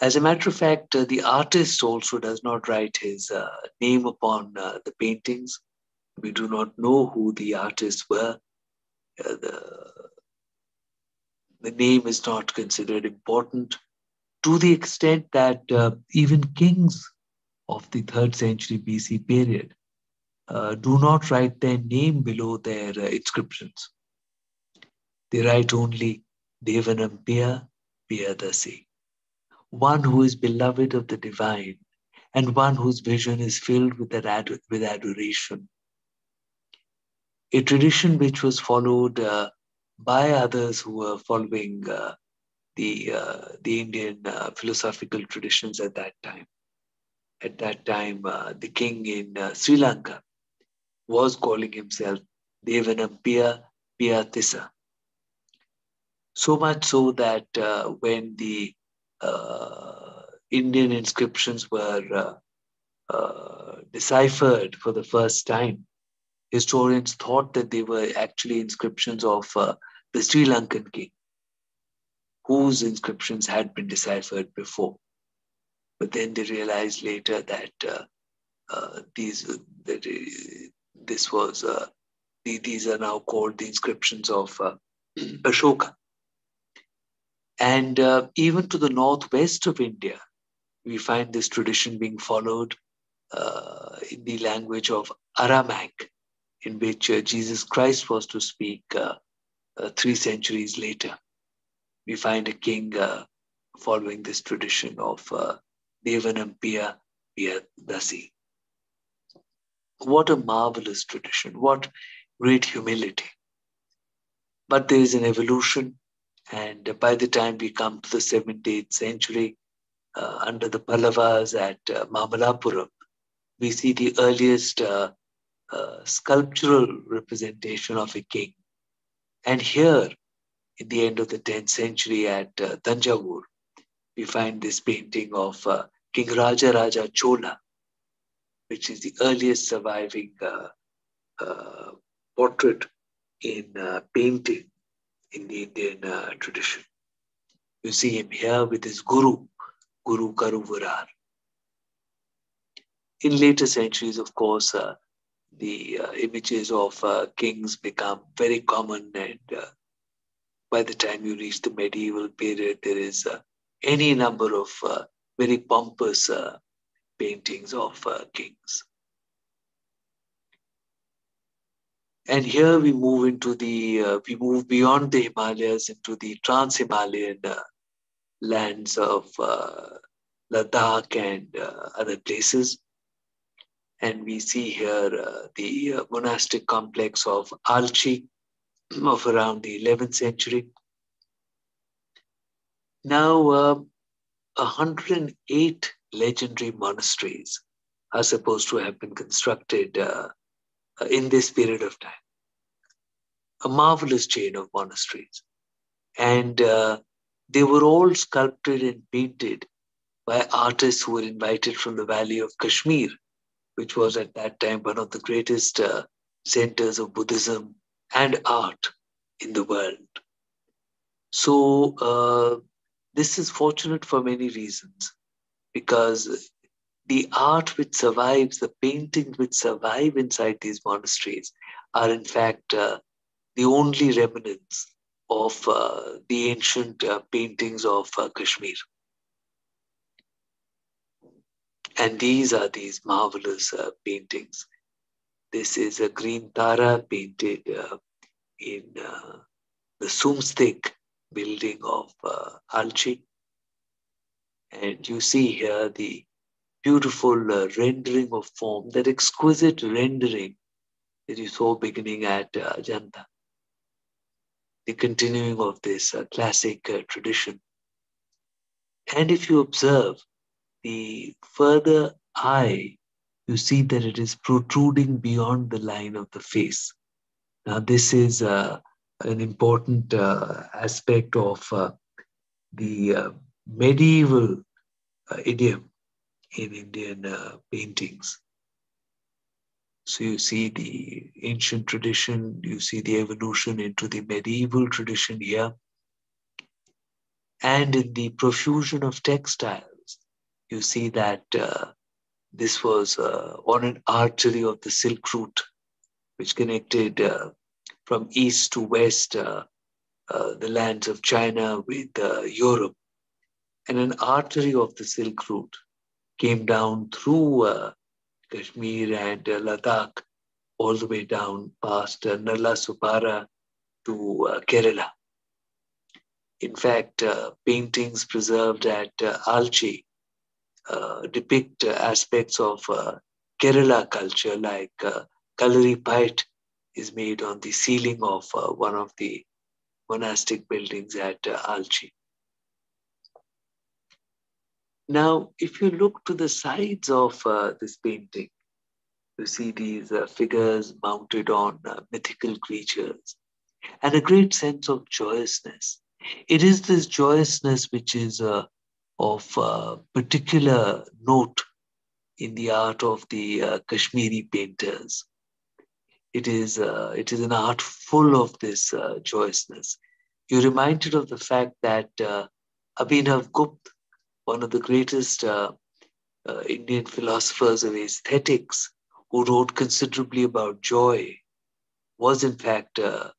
B: As a matter of fact, uh, the artist also does not write his uh, name upon uh, the paintings. We do not know who the artists were. Uh, the, the name is not considered important to the extent that uh, even kings of the third century BC period uh, do not write their name below their inscriptions. They write only Devanam Devanampiya Piyadasi, one who is beloved of the divine, and one whose vision is filled with, ad- with adoration. A tradition which was followed uh, by others who were following uh, the, uh, the Indian uh, philosophical traditions at that time. At that time, the king in Sri Lanka was calling himself Devanampiya Piyatissa, so much so that when the Indian inscriptions were uh, uh, deciphered for the first time, historians thought that they were actually inscriptions of uh, the Sri Lankan king, whose inscriptions had been deciphered before. But then they realized later that uh, these that this was these are now called the inscriptions of *clears throat* Ashoka. And uh, even to the northwest of India, we find this tradition being followed uh, in the language of Aramaic, in which uh, Jesus Christ was to speak uh, uh, three centuries later. We find a king following this tradition of uh, Devanampiya Piyadasi. What a marvelous tradition, what great humility. But there is an evolution And by the time we come to the 17th century, uh, under the Pallavas at uh, Mamalapuram, we see the earliest uh, uh, sculptural representation of a king. And here, in the end of the 10th century at uh, Tanjavur, we find this painting of uh, King Raja Raja Chola, which is the earliest surviving uh, uh, portrait in uh, painting in the Indian uh, tradition. You see him here with his guru, Guru Karuvurar. In later centuries, of course, the uh, images of uh, kings become very common, and by the time you reach the medieval period, there is any number of very pompous paintings of kings. And here we move into the, uh, we move beyond the Himalayas into the trans Himalayan uh, lands of uh, Ladakh and uh, other places. And we see here uh, the uh, monastic complex of Alchi of around the 11th century. Now, 108 legendary monasteries are supposed to have been constructed uh, in this period of time. A marvelous chain of monasteries. And uh, they were all sculpted and painted by artists who were invited from the valley of Kashmir, which was at that time one of the greatest uh, centers of Buddhism and art in the world. So, uh, this is fortunate for many reasons because the art which survives, the paintings which survive inside these monasteries are in fact uh, the only remnants of uh, the ancient uh, paintings of uh, Kashmir. And these are these marvelous uh, paintings. This is a green Tara painted uh, in the Sumtsek building of Alchi. And you see here the beautiful uh, rendering of form, that exquisite rendering that you saw beginning at uh, Ajanta. The continuing of this uh, classic uh, tradition. And if you observe the further eye, you see that it is protruding beyond the line of the face. Now, this is uh, an important uh, aspect of uh, the uh, medieval uh, idiom in Indian uh, paintings. So you see the ancient tradition, you see the evolution into the medieval tradition here. And in the profusion of textiles, you see that uh, this was uh, on an artery of the Silk Route, which connected uh, from east to west uh, uh, the lands of China with Europe. And an artery of the Silk Route came down through uh, Kashmir and uh, Ladakh, all the way down past uh, Nalasopara to uh, Kerala. In fact, uh, paintings preserved at uh, Alchi depict aspects of Kerala culture, like uh, Pite is made on the ceiling of one of the monastic buildings at Alchi. Now, if you look to the sides of uh, this painting, you see these uh, figures mounted on uh, mythical creatures and a great sense of joyousness. It is this joyousness which is uh, of uh, particular note in the art of the uh, Kashmiri painters. It is, it is an art full of this joyousness. You're reminded of the fact that Abhinav Gupta one of the greatest uh, uh, Indian philosophers of aesthetics, who wrote considerably about joy, was in fact uh,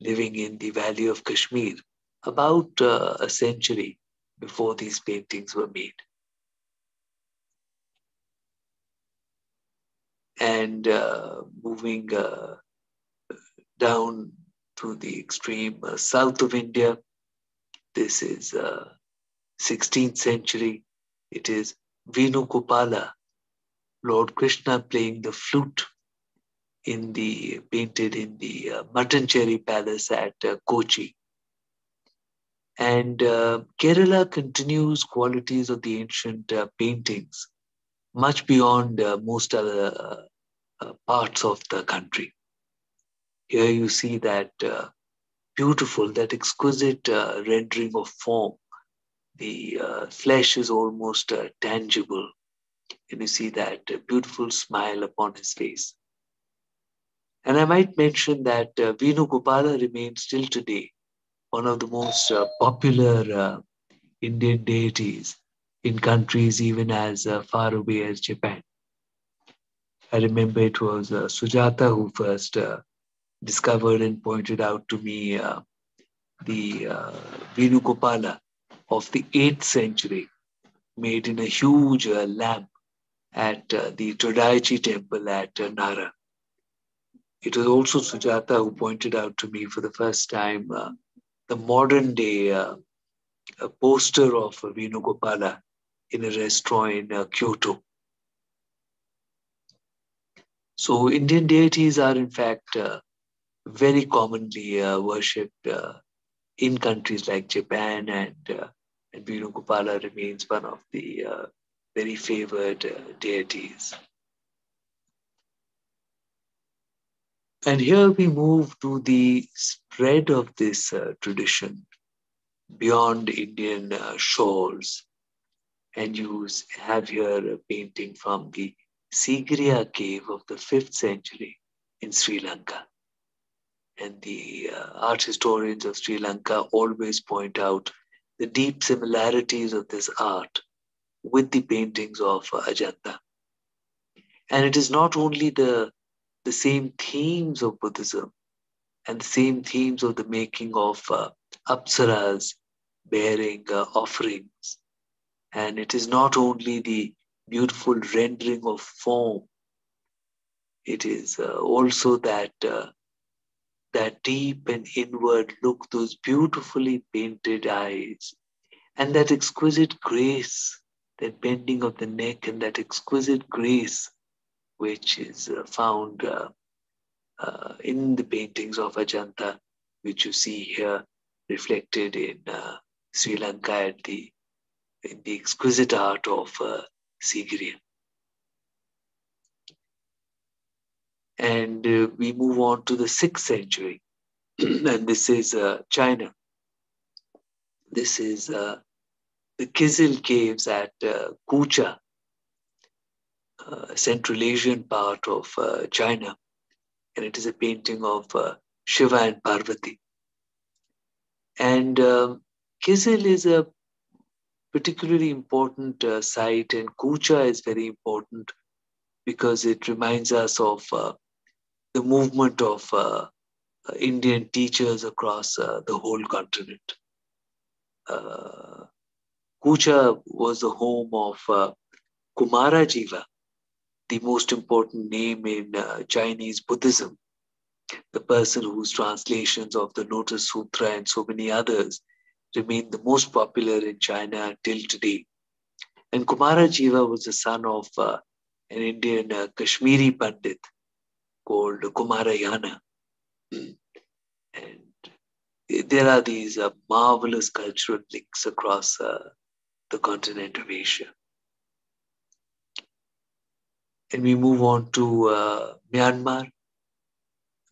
B: living in the valley of Kashmir about uh, a century before these paintings were made. And uh, moving uh, down to the extreme south of India, this is 16th century, it is Venugopala, Lord Krishna playing the flute in the painted in the uh, Palace at uh, Kochi. And uh, Kerala continues qualities of the ancient uh, paintings much beyond uh, most other uh, parts of the country. Here you see that uh, beautiful, that exquisite uh, rendering of form. The flesh is almost tangible. And you see that beautiful smile upon his face. And I might mention that uh, Venugopala remains still today one of the most uh, popular uh, Indian deities in countries even as uh, far away as Japan. I remember it was uh, Sujata who first discovered and pointed out to me the uh, Venugopala of the 8th century, made in a huge uh, lamp at uh, the Todaiji temple at uh, Nara. It was also Sujata who pointed out to me for the first time the modern day poster of Venugopala in a restaurant in Kyoto. So Indian deities are in fact uh, very commonly uh, worshipped uh, in countries like Japan and, uh, and Venugopala remains one of the uh, very favored uh, deities. And here we move to the spread of this tradition beyond Indian shores. And you have here a painting from the Sigiriya cave of the 5th century in Sri Lanka. And the uh, art historians of Sri Lanka always point out the deep similarities of this art with the paintings of uh, Ajanta. And it is not only the, the same themes of Buddhism and the same themes of the making of uh, apsaras bearing uh, offerings. And it is not only the beautiful rendering of form. It is uh, also that uh, that deep and inward look, those beautifully painted eyes, and that exquisite grace, that bending of the neck, and that exquisite grace, which is uh, found uh, uh, in the paintings of Ajanta, which you see here reflected in uh, Sri Lanka at the in the exquisite art of Sigiriya. And uh, we move on to the 6th century, *clears throat* and this is uh, China. This is uh, the Kizil caves at uh, Kucha, uh, Central Asian part of uh, China. And it is a painting of uh, Shiva and Parvati. And um, Kizil is a particularly important uh, site, and Kucha is very important because it reminds us of uh, the movement of uh, uh Indian teachers across uh, the whole continent. Uh, Kucha was the home of Kumara Jiva, the most important name in Chinese Buddhism, the person whose translations of the Lotus Sutra and so many others remain the most popular in China till today. And Kumara Jiva was the son of uh, an Indian uh, Kashmiri Pandit called Kumarayana. And there are these uh, marvelous cultural links across uh, the continent of Asia. And we move on to uh, Myanmar.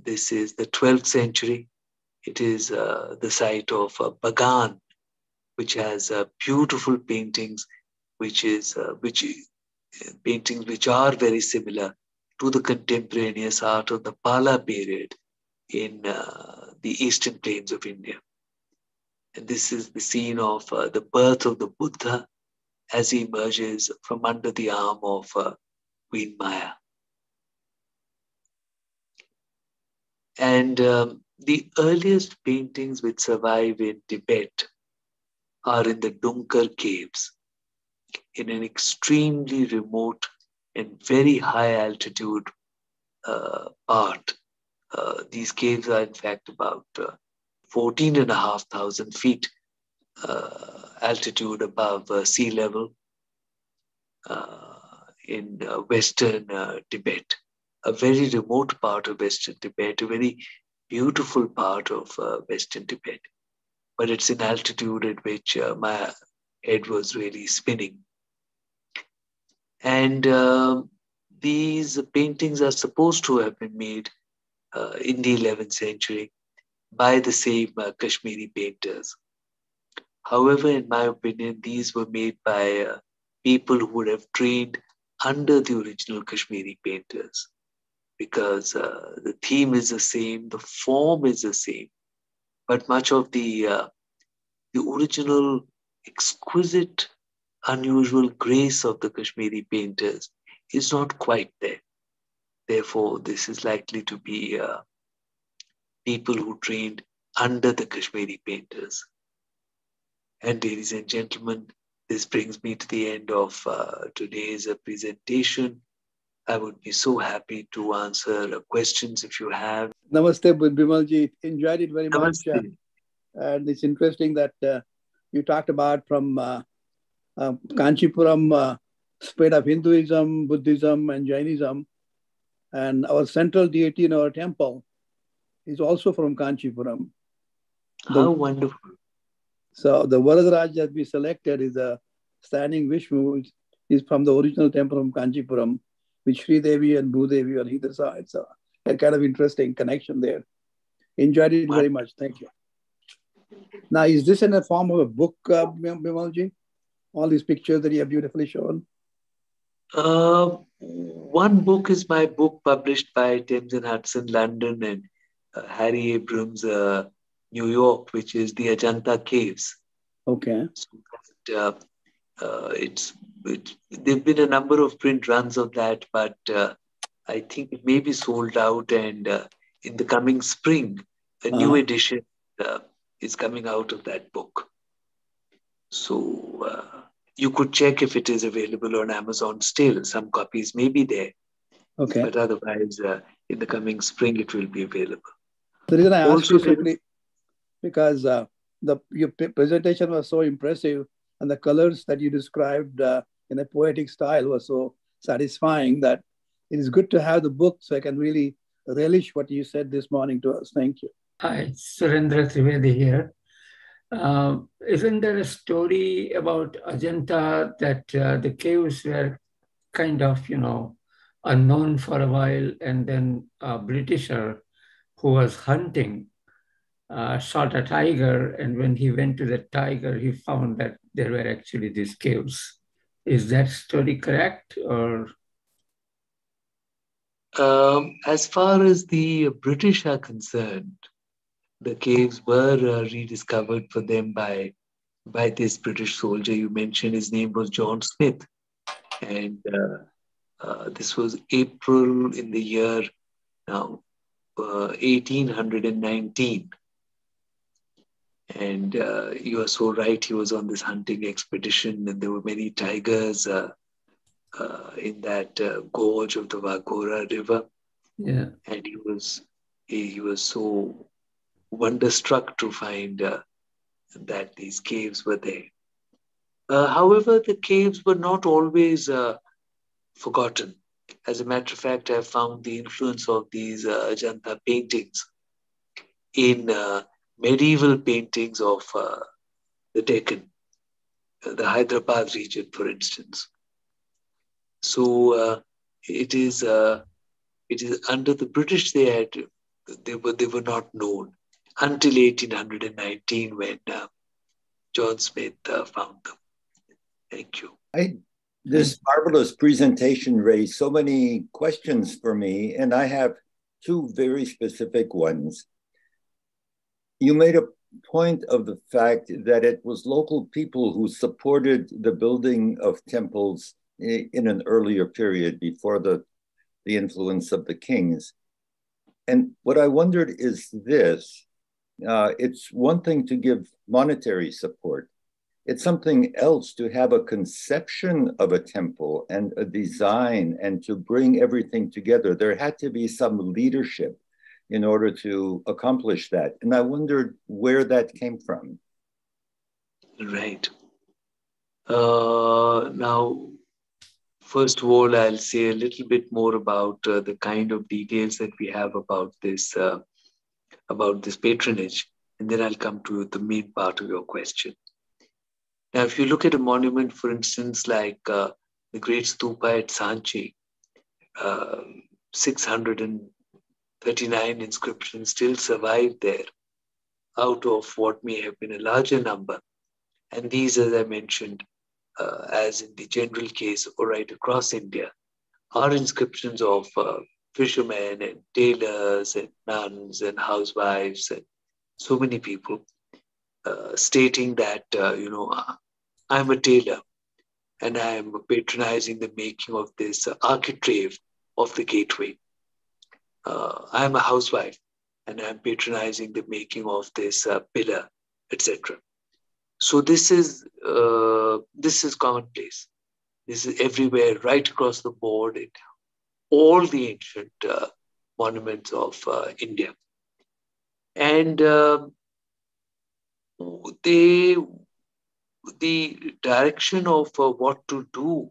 B: This is the 12th century. It is uh, the site of uh, Bagan, which has uh, beautiful paintings, which is uh, which paintings which are very similar to the contemporaneous art of the Pala period in uh, the eastern plains of India. And this is the scene of the birth of the Buddha as he emerges from under the arm of Queen Maya. And um, the earliest paintings which survive in Tibet are in the Dunkar caves in an extremely remote and very high altitude uh, part. Uh, these caves are in fact about uh, 14 and a half thousand feet uh, altitude above uh, sea level uh, in western Tibet, a very remote part of western Tibet, a very beautiful part of uh, Western Tibet. but it's an altitude at which uh, my head was really spinning. And uh, these paintings are supposed to have been made uh, in the 11th century by the same uh, Kashmiri painters. However, in my opinion, these were made by uh, people who would have trained under the original Kashmiri painters because uh, the theme is the same, the form is the same, but much of the uh, the original exquisite, unusual grace of the Kashmiri painters is not quite there. Therefore, this is likely to be uh, people who trained under the Kashmiri painters. And ladies and gentlemen, this brings me to the end of uh, today's uh, presentation. I would be so happy to answer questions if you have.
C: Namaste, Bimalji. Enjoyed it very Namaste. much. Uh, and it's interesting that uh, you talked about from uh, uh, Kanchipuram, uh, spread of Hinduism, Buddhism, and Jainism. And our central deity in our temple is also from Kanchipuram.
B: How the, wonderful.
C: So the Varadaraj that we selected is a standing Vishnu, is from the original temple from Kanchipuram, with Sri Devi and Bhudevi on either side. So a kind of interesting connection there. Enjoyed it very much. Thank you. Now, is this in the form of a book, uh, Bimalji? All these pictures that you have beautifully shown?
B: Uh, one book is my book published by Thames and Hudson London and uh, Harry Abrams uh, New York, which is the Ajanta Caves.
C: Okay.
B: So, uh, uh, it's it, there've been a number of print runs of that, but uh, I think it may be sold out. And uh, in the coming spring, a uh-huh. new edition uh, is coming out of that book. So uh, you could check if it is available on Amazon still. Some copies may be there.
C: Okay.
B: But otherwise, uh, in the coming spring, it will be available.
C: The reason I asked also, you simply because uh, the your presentation was so impressive and the colors that you described uh, in a poetic style were so satisfying that it is good to have the book so I can really relish what you said this morning to us. Thank you.
D: Hi, Surendra Trivedi here. Uh, isn't there a story about Ajanta that uh, the caves were kind of, you know, unknown for a while, and then a Britisher who was hunting uh, shot a tiger, and when he went to the tiger, he found that there were actually these caves. Is that story correct, or?
B: Um, as far as the British are concerned, the caves were uh, rediscovered for them by by this British soldier you mentioned. His name was John Smith, and uh, uh, this was April in the year now 1819. Uh, and uh, you are so right, he was on this hunting expedition, and there were many tigers uh, in that gorge of the Waghora River.
D: Yeah.
B: And he was he, he was so wonderstruck to find uh, that these caves were there. Uh, however, the caves were not always uh, forgotten. As a matter of fact, I found the influence of these uh, Ajanta paintings in uh, medieval paintings of uh, the Deccan, the Hyderabad region, for instance. So it is it is under the British they had they were they were not known until 1819 when uh, John Smith uh, found them. Thank you.
E: I, this marvelous presentation raised so many questions for me, and I have two very specific ones. You made a point of the fact that it was local people who supported the building of temples in an earlier period before the, the influence of the kings. And what I wondered is this uh, it's one thing to give monetary support. It's something else to have a conception of a temple and a design and to bring everything together. There had to be some leadership in order to accomplish that. And I wondered where that came from.
B: Right. Uh, now, first of all, I'll say a little bit more about uh, the kind of details that we have about this uh, about this patronage. and then I'll come to the main part of your question. Now, if you look at a monument, for instance, like uh, the Great Stupa at Sanchi, uh, 639 inscriptions still survive there out of what may have been a larger number. And these, as I mentioned, uh, as in the general case or right across India, are inscriptions of uh, fishermen and tailors and nuns and housewives and so many people uh, stating that, uh, you know, I'm a tailor and I'm patronizing the making of this architrave of the gateway. Uh, I'm a housewife and I'm patronizing the making of this uh, pillar, etc. So this is uh, this is commonplace. This is everywhere, right across the board in all the ancient uh, monuments of uh, India, and um, they the direction of uh, what to do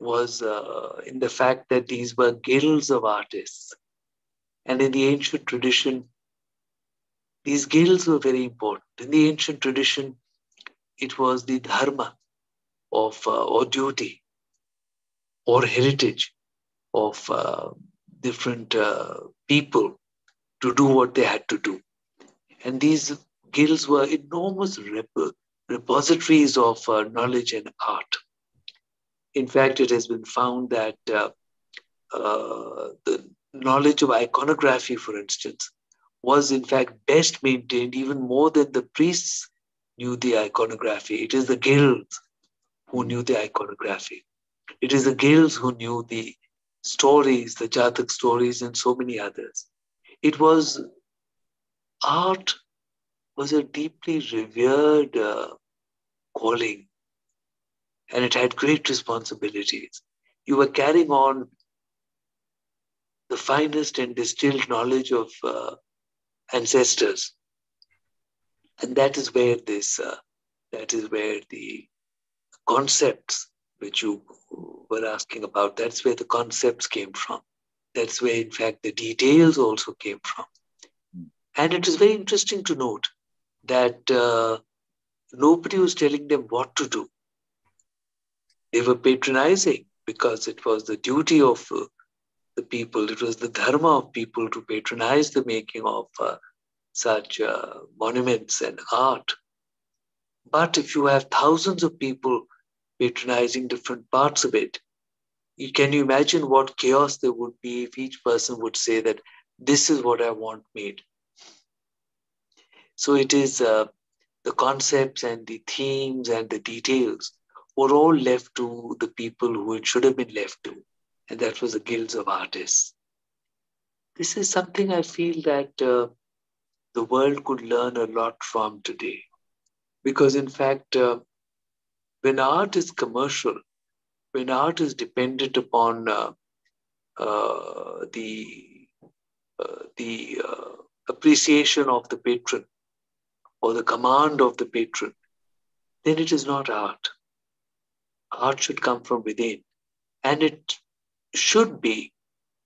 B: was uh, in the fact that these were guilds of artists. And in the ancient tradition, these guilds were very important. In the ancient tradition, it was the dharma of uh, or duty or heritage of uh, different uh, people to do what they had to do. And these guilds were enormous rep- repositories of uh, knowledge and art. In fact, it has been found that uh, uh, the knowledge of iconography, for instance, was in fact best maintained even more than the priests knew the iconography. It is the guilds who knew the iconography. It is the guilds who knew the stories, the Jatak stories, and so many others. It was art was a deeply revered uh, calling and it had great responsibilities. You were carrying on the finest and distilled knowledge of uh, ancestors. And that is where this, uh, that is where the concepts which you were asking about, that's where the concepts came from. That's where, in fact, the details also came from. And it is very interesting to note that uh, nobody was telling them what to do. They were patronizing because it was the duty of uh, the people, it was the dharma of people to patronize the making of uh, such uh, monuments and art. But if you have thousands of people patronizing different parts of it, can you imagine what chaos there would be if each person would say that this is what I want made? So it is uh, the concepts and the themes and the details were all left to the people who it should have been left to, and that was the guilds of artists. This is something I feel that uh, the world could learn a lot from today. Because, in fact, uh, when art is commercial, when art is dependent upon uh, uh the, uh, the uh, appreciation of the patron, or the command of the patron, then it is not art. Art should come from within. And it should be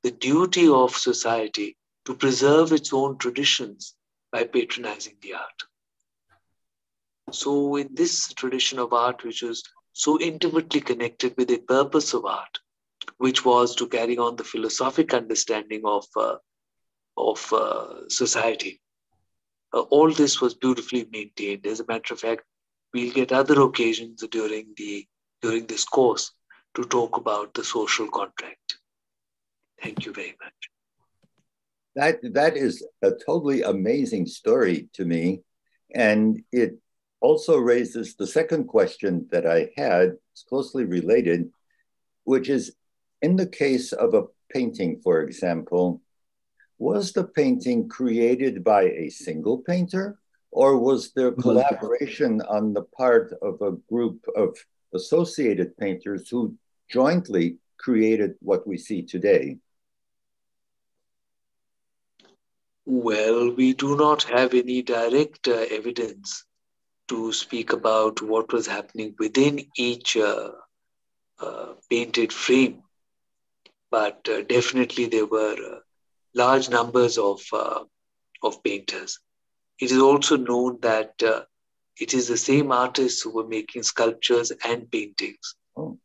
B: the duty of society to preserve its own traditions by patronizing the art. So, in this tradition of art, which is so intimately connected with the purpose of art, which was to carry on the philosophic understanding of, uh, of uh, society, uh, all this was beautifully maintained. As a matter of fact, we'll get other occasions during the during this course to talk about the social contract. Thank you very much.
E: That that is a totally amazing story to me, and it also raises the second question that I had. It's closely related, which is in the case of a painting, for example, was the painting created by a single painter or was there collaboration on the part of a group of associated painters who jointly created what we see today?
B: Well, we do not have any direct uh, evidence to speak about what was happening within each uh, uh, painted frame, but uh, definitely there were uh, large numbers of, uh, of painters. it is also known that it is the same artists who were making sculptures and paintings. Oh.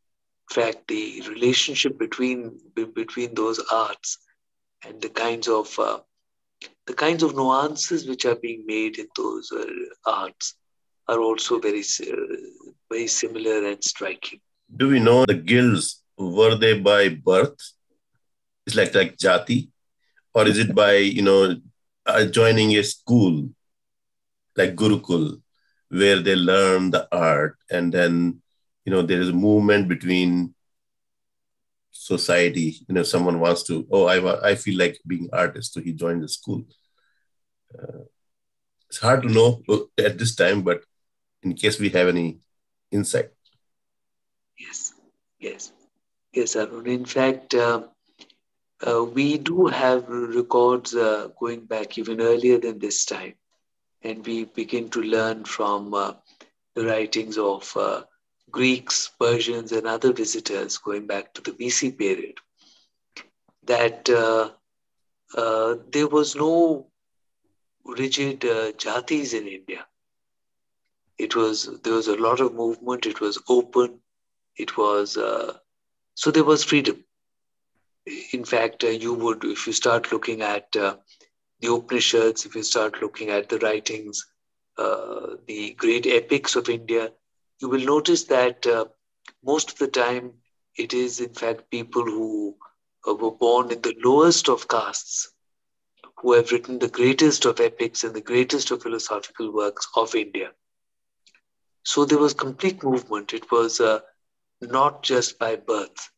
B: In fact, the relationship between between those arts and the kinds of uh, the kinds of nuances which are being made in those uh, arts are also very uh, very similar and striking.
A: Do we know the guilds were they by birth? It's like like jati, or is it by you know uh, joining a school like Gurukul, where they learn the art and then you know there is a movement between society. You know someone wants to oh i, I feel like being artist so he joined the school. Uh, it's hard to know *laughs* at this time but in case we have any insight.
B: Yes yes yes Arun. in fact uh, uh, we do have records uh, going back even earlier than this time and we begin to learn from uh, the writings of uh, Greeks, Persians, and other visitors going back to the BC period, that uh, uh, there was no rigid uh, jatis in India. It was there was a lot of movement. It was open. It was uh, so there was freedom. In fact, you would if you start looking at the Upanishads, if you start looking at the writings, the great epics of India, you will notice that uh, most of the time it is in fact people who uh, were born in the lowest of castes who have written the greatest of epics and the greatest of philosophical works of India. So there was complete movement. It was uh, not just by birth.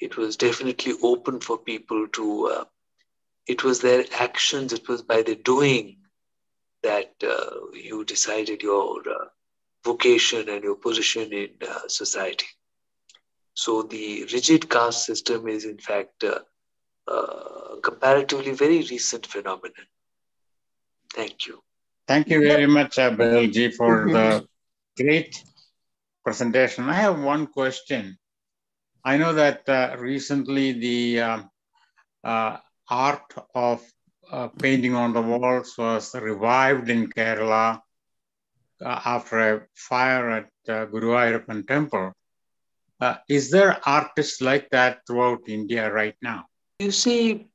B: It was definitely open for people to, uh, it was their actions, it was by the doing that uh, you decided your uh, vocation and your position in uh, society. So the rigid caste system is in fact a uh, uh, comparatively very recent phenomenon. Thank you.
F: Thank you very much, uh, Behlji, for the great presentation. I have one question. I know that uh, recently the um, uh, art of uh, painting on the walls was revived in Kerala uh, after a fire at uh, Guruvayurappan temple. Uh, is there artists like that throughout India right now?
B: You see,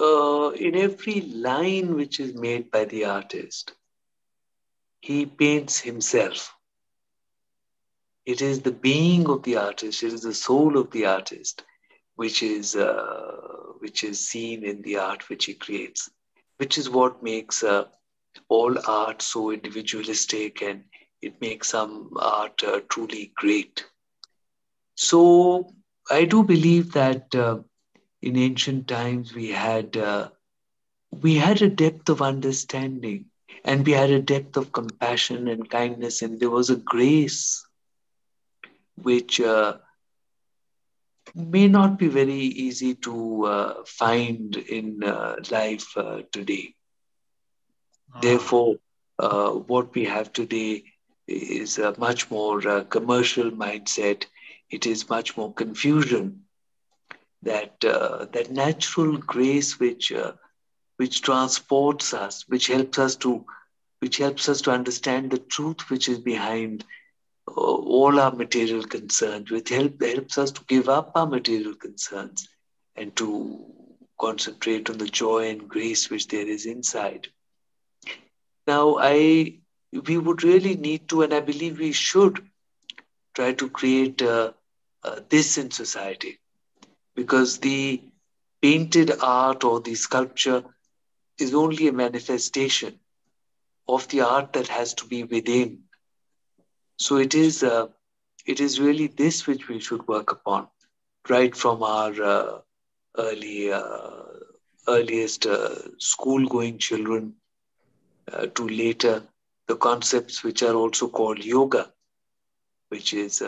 B: uh, in every line which is made by the artist, he paints himself. It is the being of the artist, it is the soul of the artist, which is uh, which is seen in the art which he creates, which is what makes uh, all art so individualistic and it makes some art uh, truly great. So I do believe that uh, in ancient times we had uh, we had a depth of understanding and we had a depth of compassion and kindness and there was a grace which uh, may not be very easy to uh, find in uh, life today. Ah. Therefore, uh, what we have today is a much more uh, commercial mindset. It is much more confusion. That uh, that natural grace which uh, which transports us, which helps us to which helps us to understand the truth which is behind uh, all our material concerns, which help, helps us to give up our material concerns and to concentrate on the joy and grace which there is inside. Now, I we would really need to, and I believe we should, try to create uh, uh, this in society, because the painted art or the sculpture is only a manifestation of the art that has to be within. So it is, uh, it is really this which we should work upon, right from our uh, early, uh, earliest uh, school-going children uh, to later the concepts which are also called yoga, which is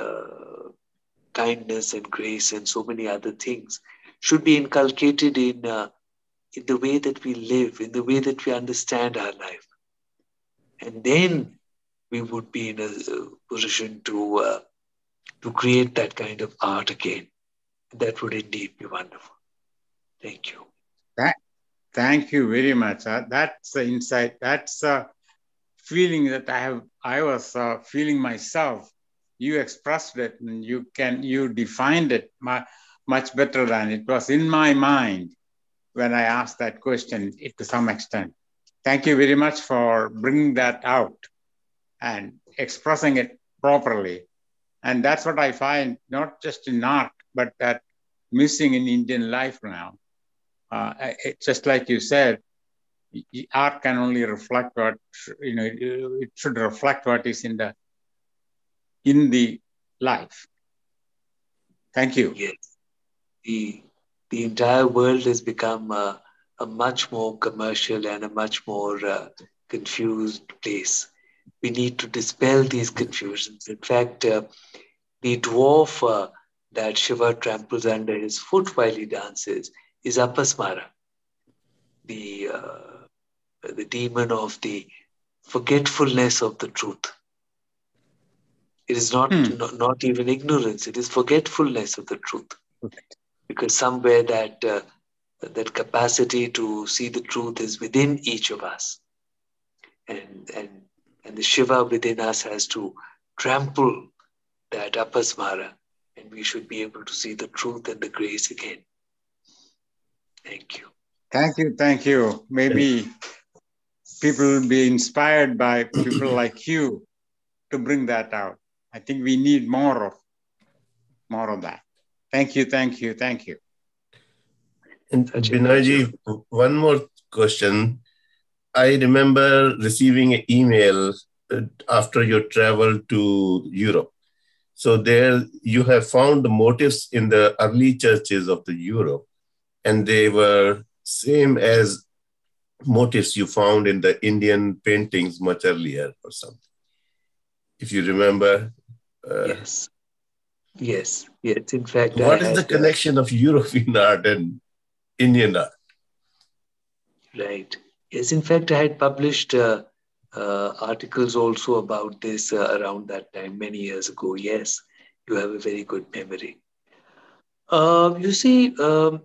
B: kindness and grace and so many other things, should be inculcated in, in the way that we live, in the way that we understand our life. And then we would be in a position to, uh, to create that kind of art again. That would indeed be wonderful. Thank you.
F: That, Thank you very much. Uh, that's the insight. That's a feeling that I have. I was uh, feeling myself. You expressed it, and you can you defined it much better than it was in my mind when I asked that question. to some extent. Thank you very much for bringing that out and expressing it properly. And that's what I find not just in art, but that missing in Indian life now. Uh, it, just like you said, art can only reflect what you know. It, should reflect what is in the in the life. Thank you.
B: Yes, the the entire world has become a, a much more commercial and a much more uh, confused place. We need to dispel these confusions. In fact, uh, the dwarf uh, that Shiva tramples under his foot while he dances is Apasmara, the, uh, the demon of the forgetfulness of the truth. It is not, hmm. not, not even ignorance, it is forgetfulness of the truth. Because somewhere that, uh, that capacity to see the truth is within each of us. And, and, and the Shiva within us has to trample that apasmara and we should be able to see the truth and the grace again. Thank you.
F: Thank you. Thank you. Maybe people will be inspired by people like you to bring that out. I think we need more of more of that. Thank you. Thank you. Thank you.
A: And Binoyji, one more question. I remember receiving an email uh, after your travel to Europe so there you have found the motifs in the early churches of the Europe, and they were same as motifs you found in the Indian paintings much earlier or something. If you remember.
B: Uh, yes. Yes. Yes. In fact,
A: what I is the uh, connection of *laughs* European art and Indian art?
B: Right. Yes. In fact, I had published. Uh, uh, articles also about this uh, around that time, many years ago. Yes, you have a very good memory. Uh, you see, um,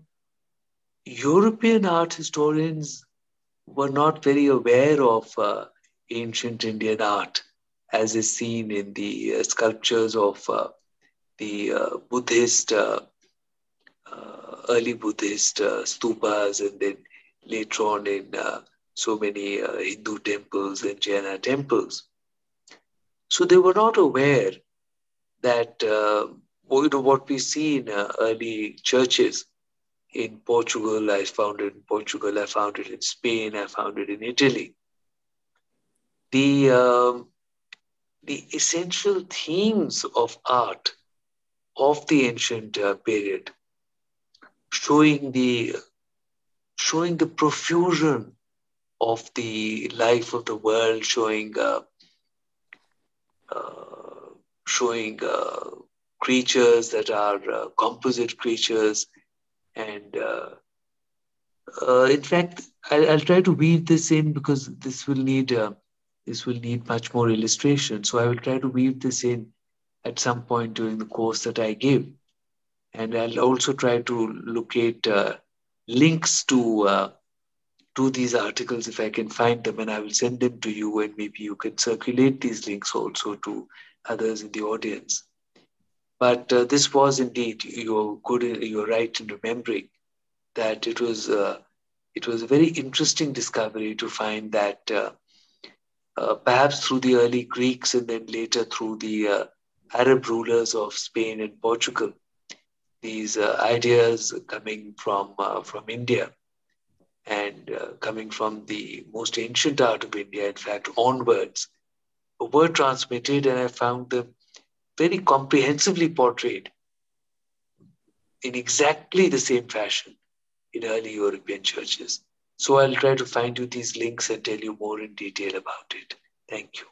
B: European art historians were not very aware of uh, ancient Indian art as is seen in the uh, sculptures of the Buddhist, early Buddhist stupas and then later on in so many uh, Hindu temples and Jaina temples. So they were not aware that uh, you know, what we see in uh, early churches in Portugal, I found it in Portugal, I found it in Spain, I found it in Italy. The, um, the essential themes of art of the ancient uh, period, showing the, showing the profusion of the life of the world, showing uh, uh, showing uh, creatures that are uh, composite creatures, and uh, uh, in fact, I'll, I'll, try to weave this in because this will need this will need much more illustration. So I will try to weave this in at some point during the course that I give, and I'll also try to locate links to to these articles if I can find them, and I will send them to you, and maybe you can circulate these links also to others in the audience. But uh, this was indeed you're good. You're right in remembering that it was uh, it was a very interesting discovery to find that uh, uh perhaps through the early Greeks and then later through the uh, Arab rulers of Spain and Portugal, these uh, ideas coming from from India and uh, coming from the most ancient art of India, in fact, onwards, were transmitted, and I found them very comprehensively portrayed in exactly the same fashion in early European churches. So I'll try to find you these links and tell you more in detail about it. Thank you.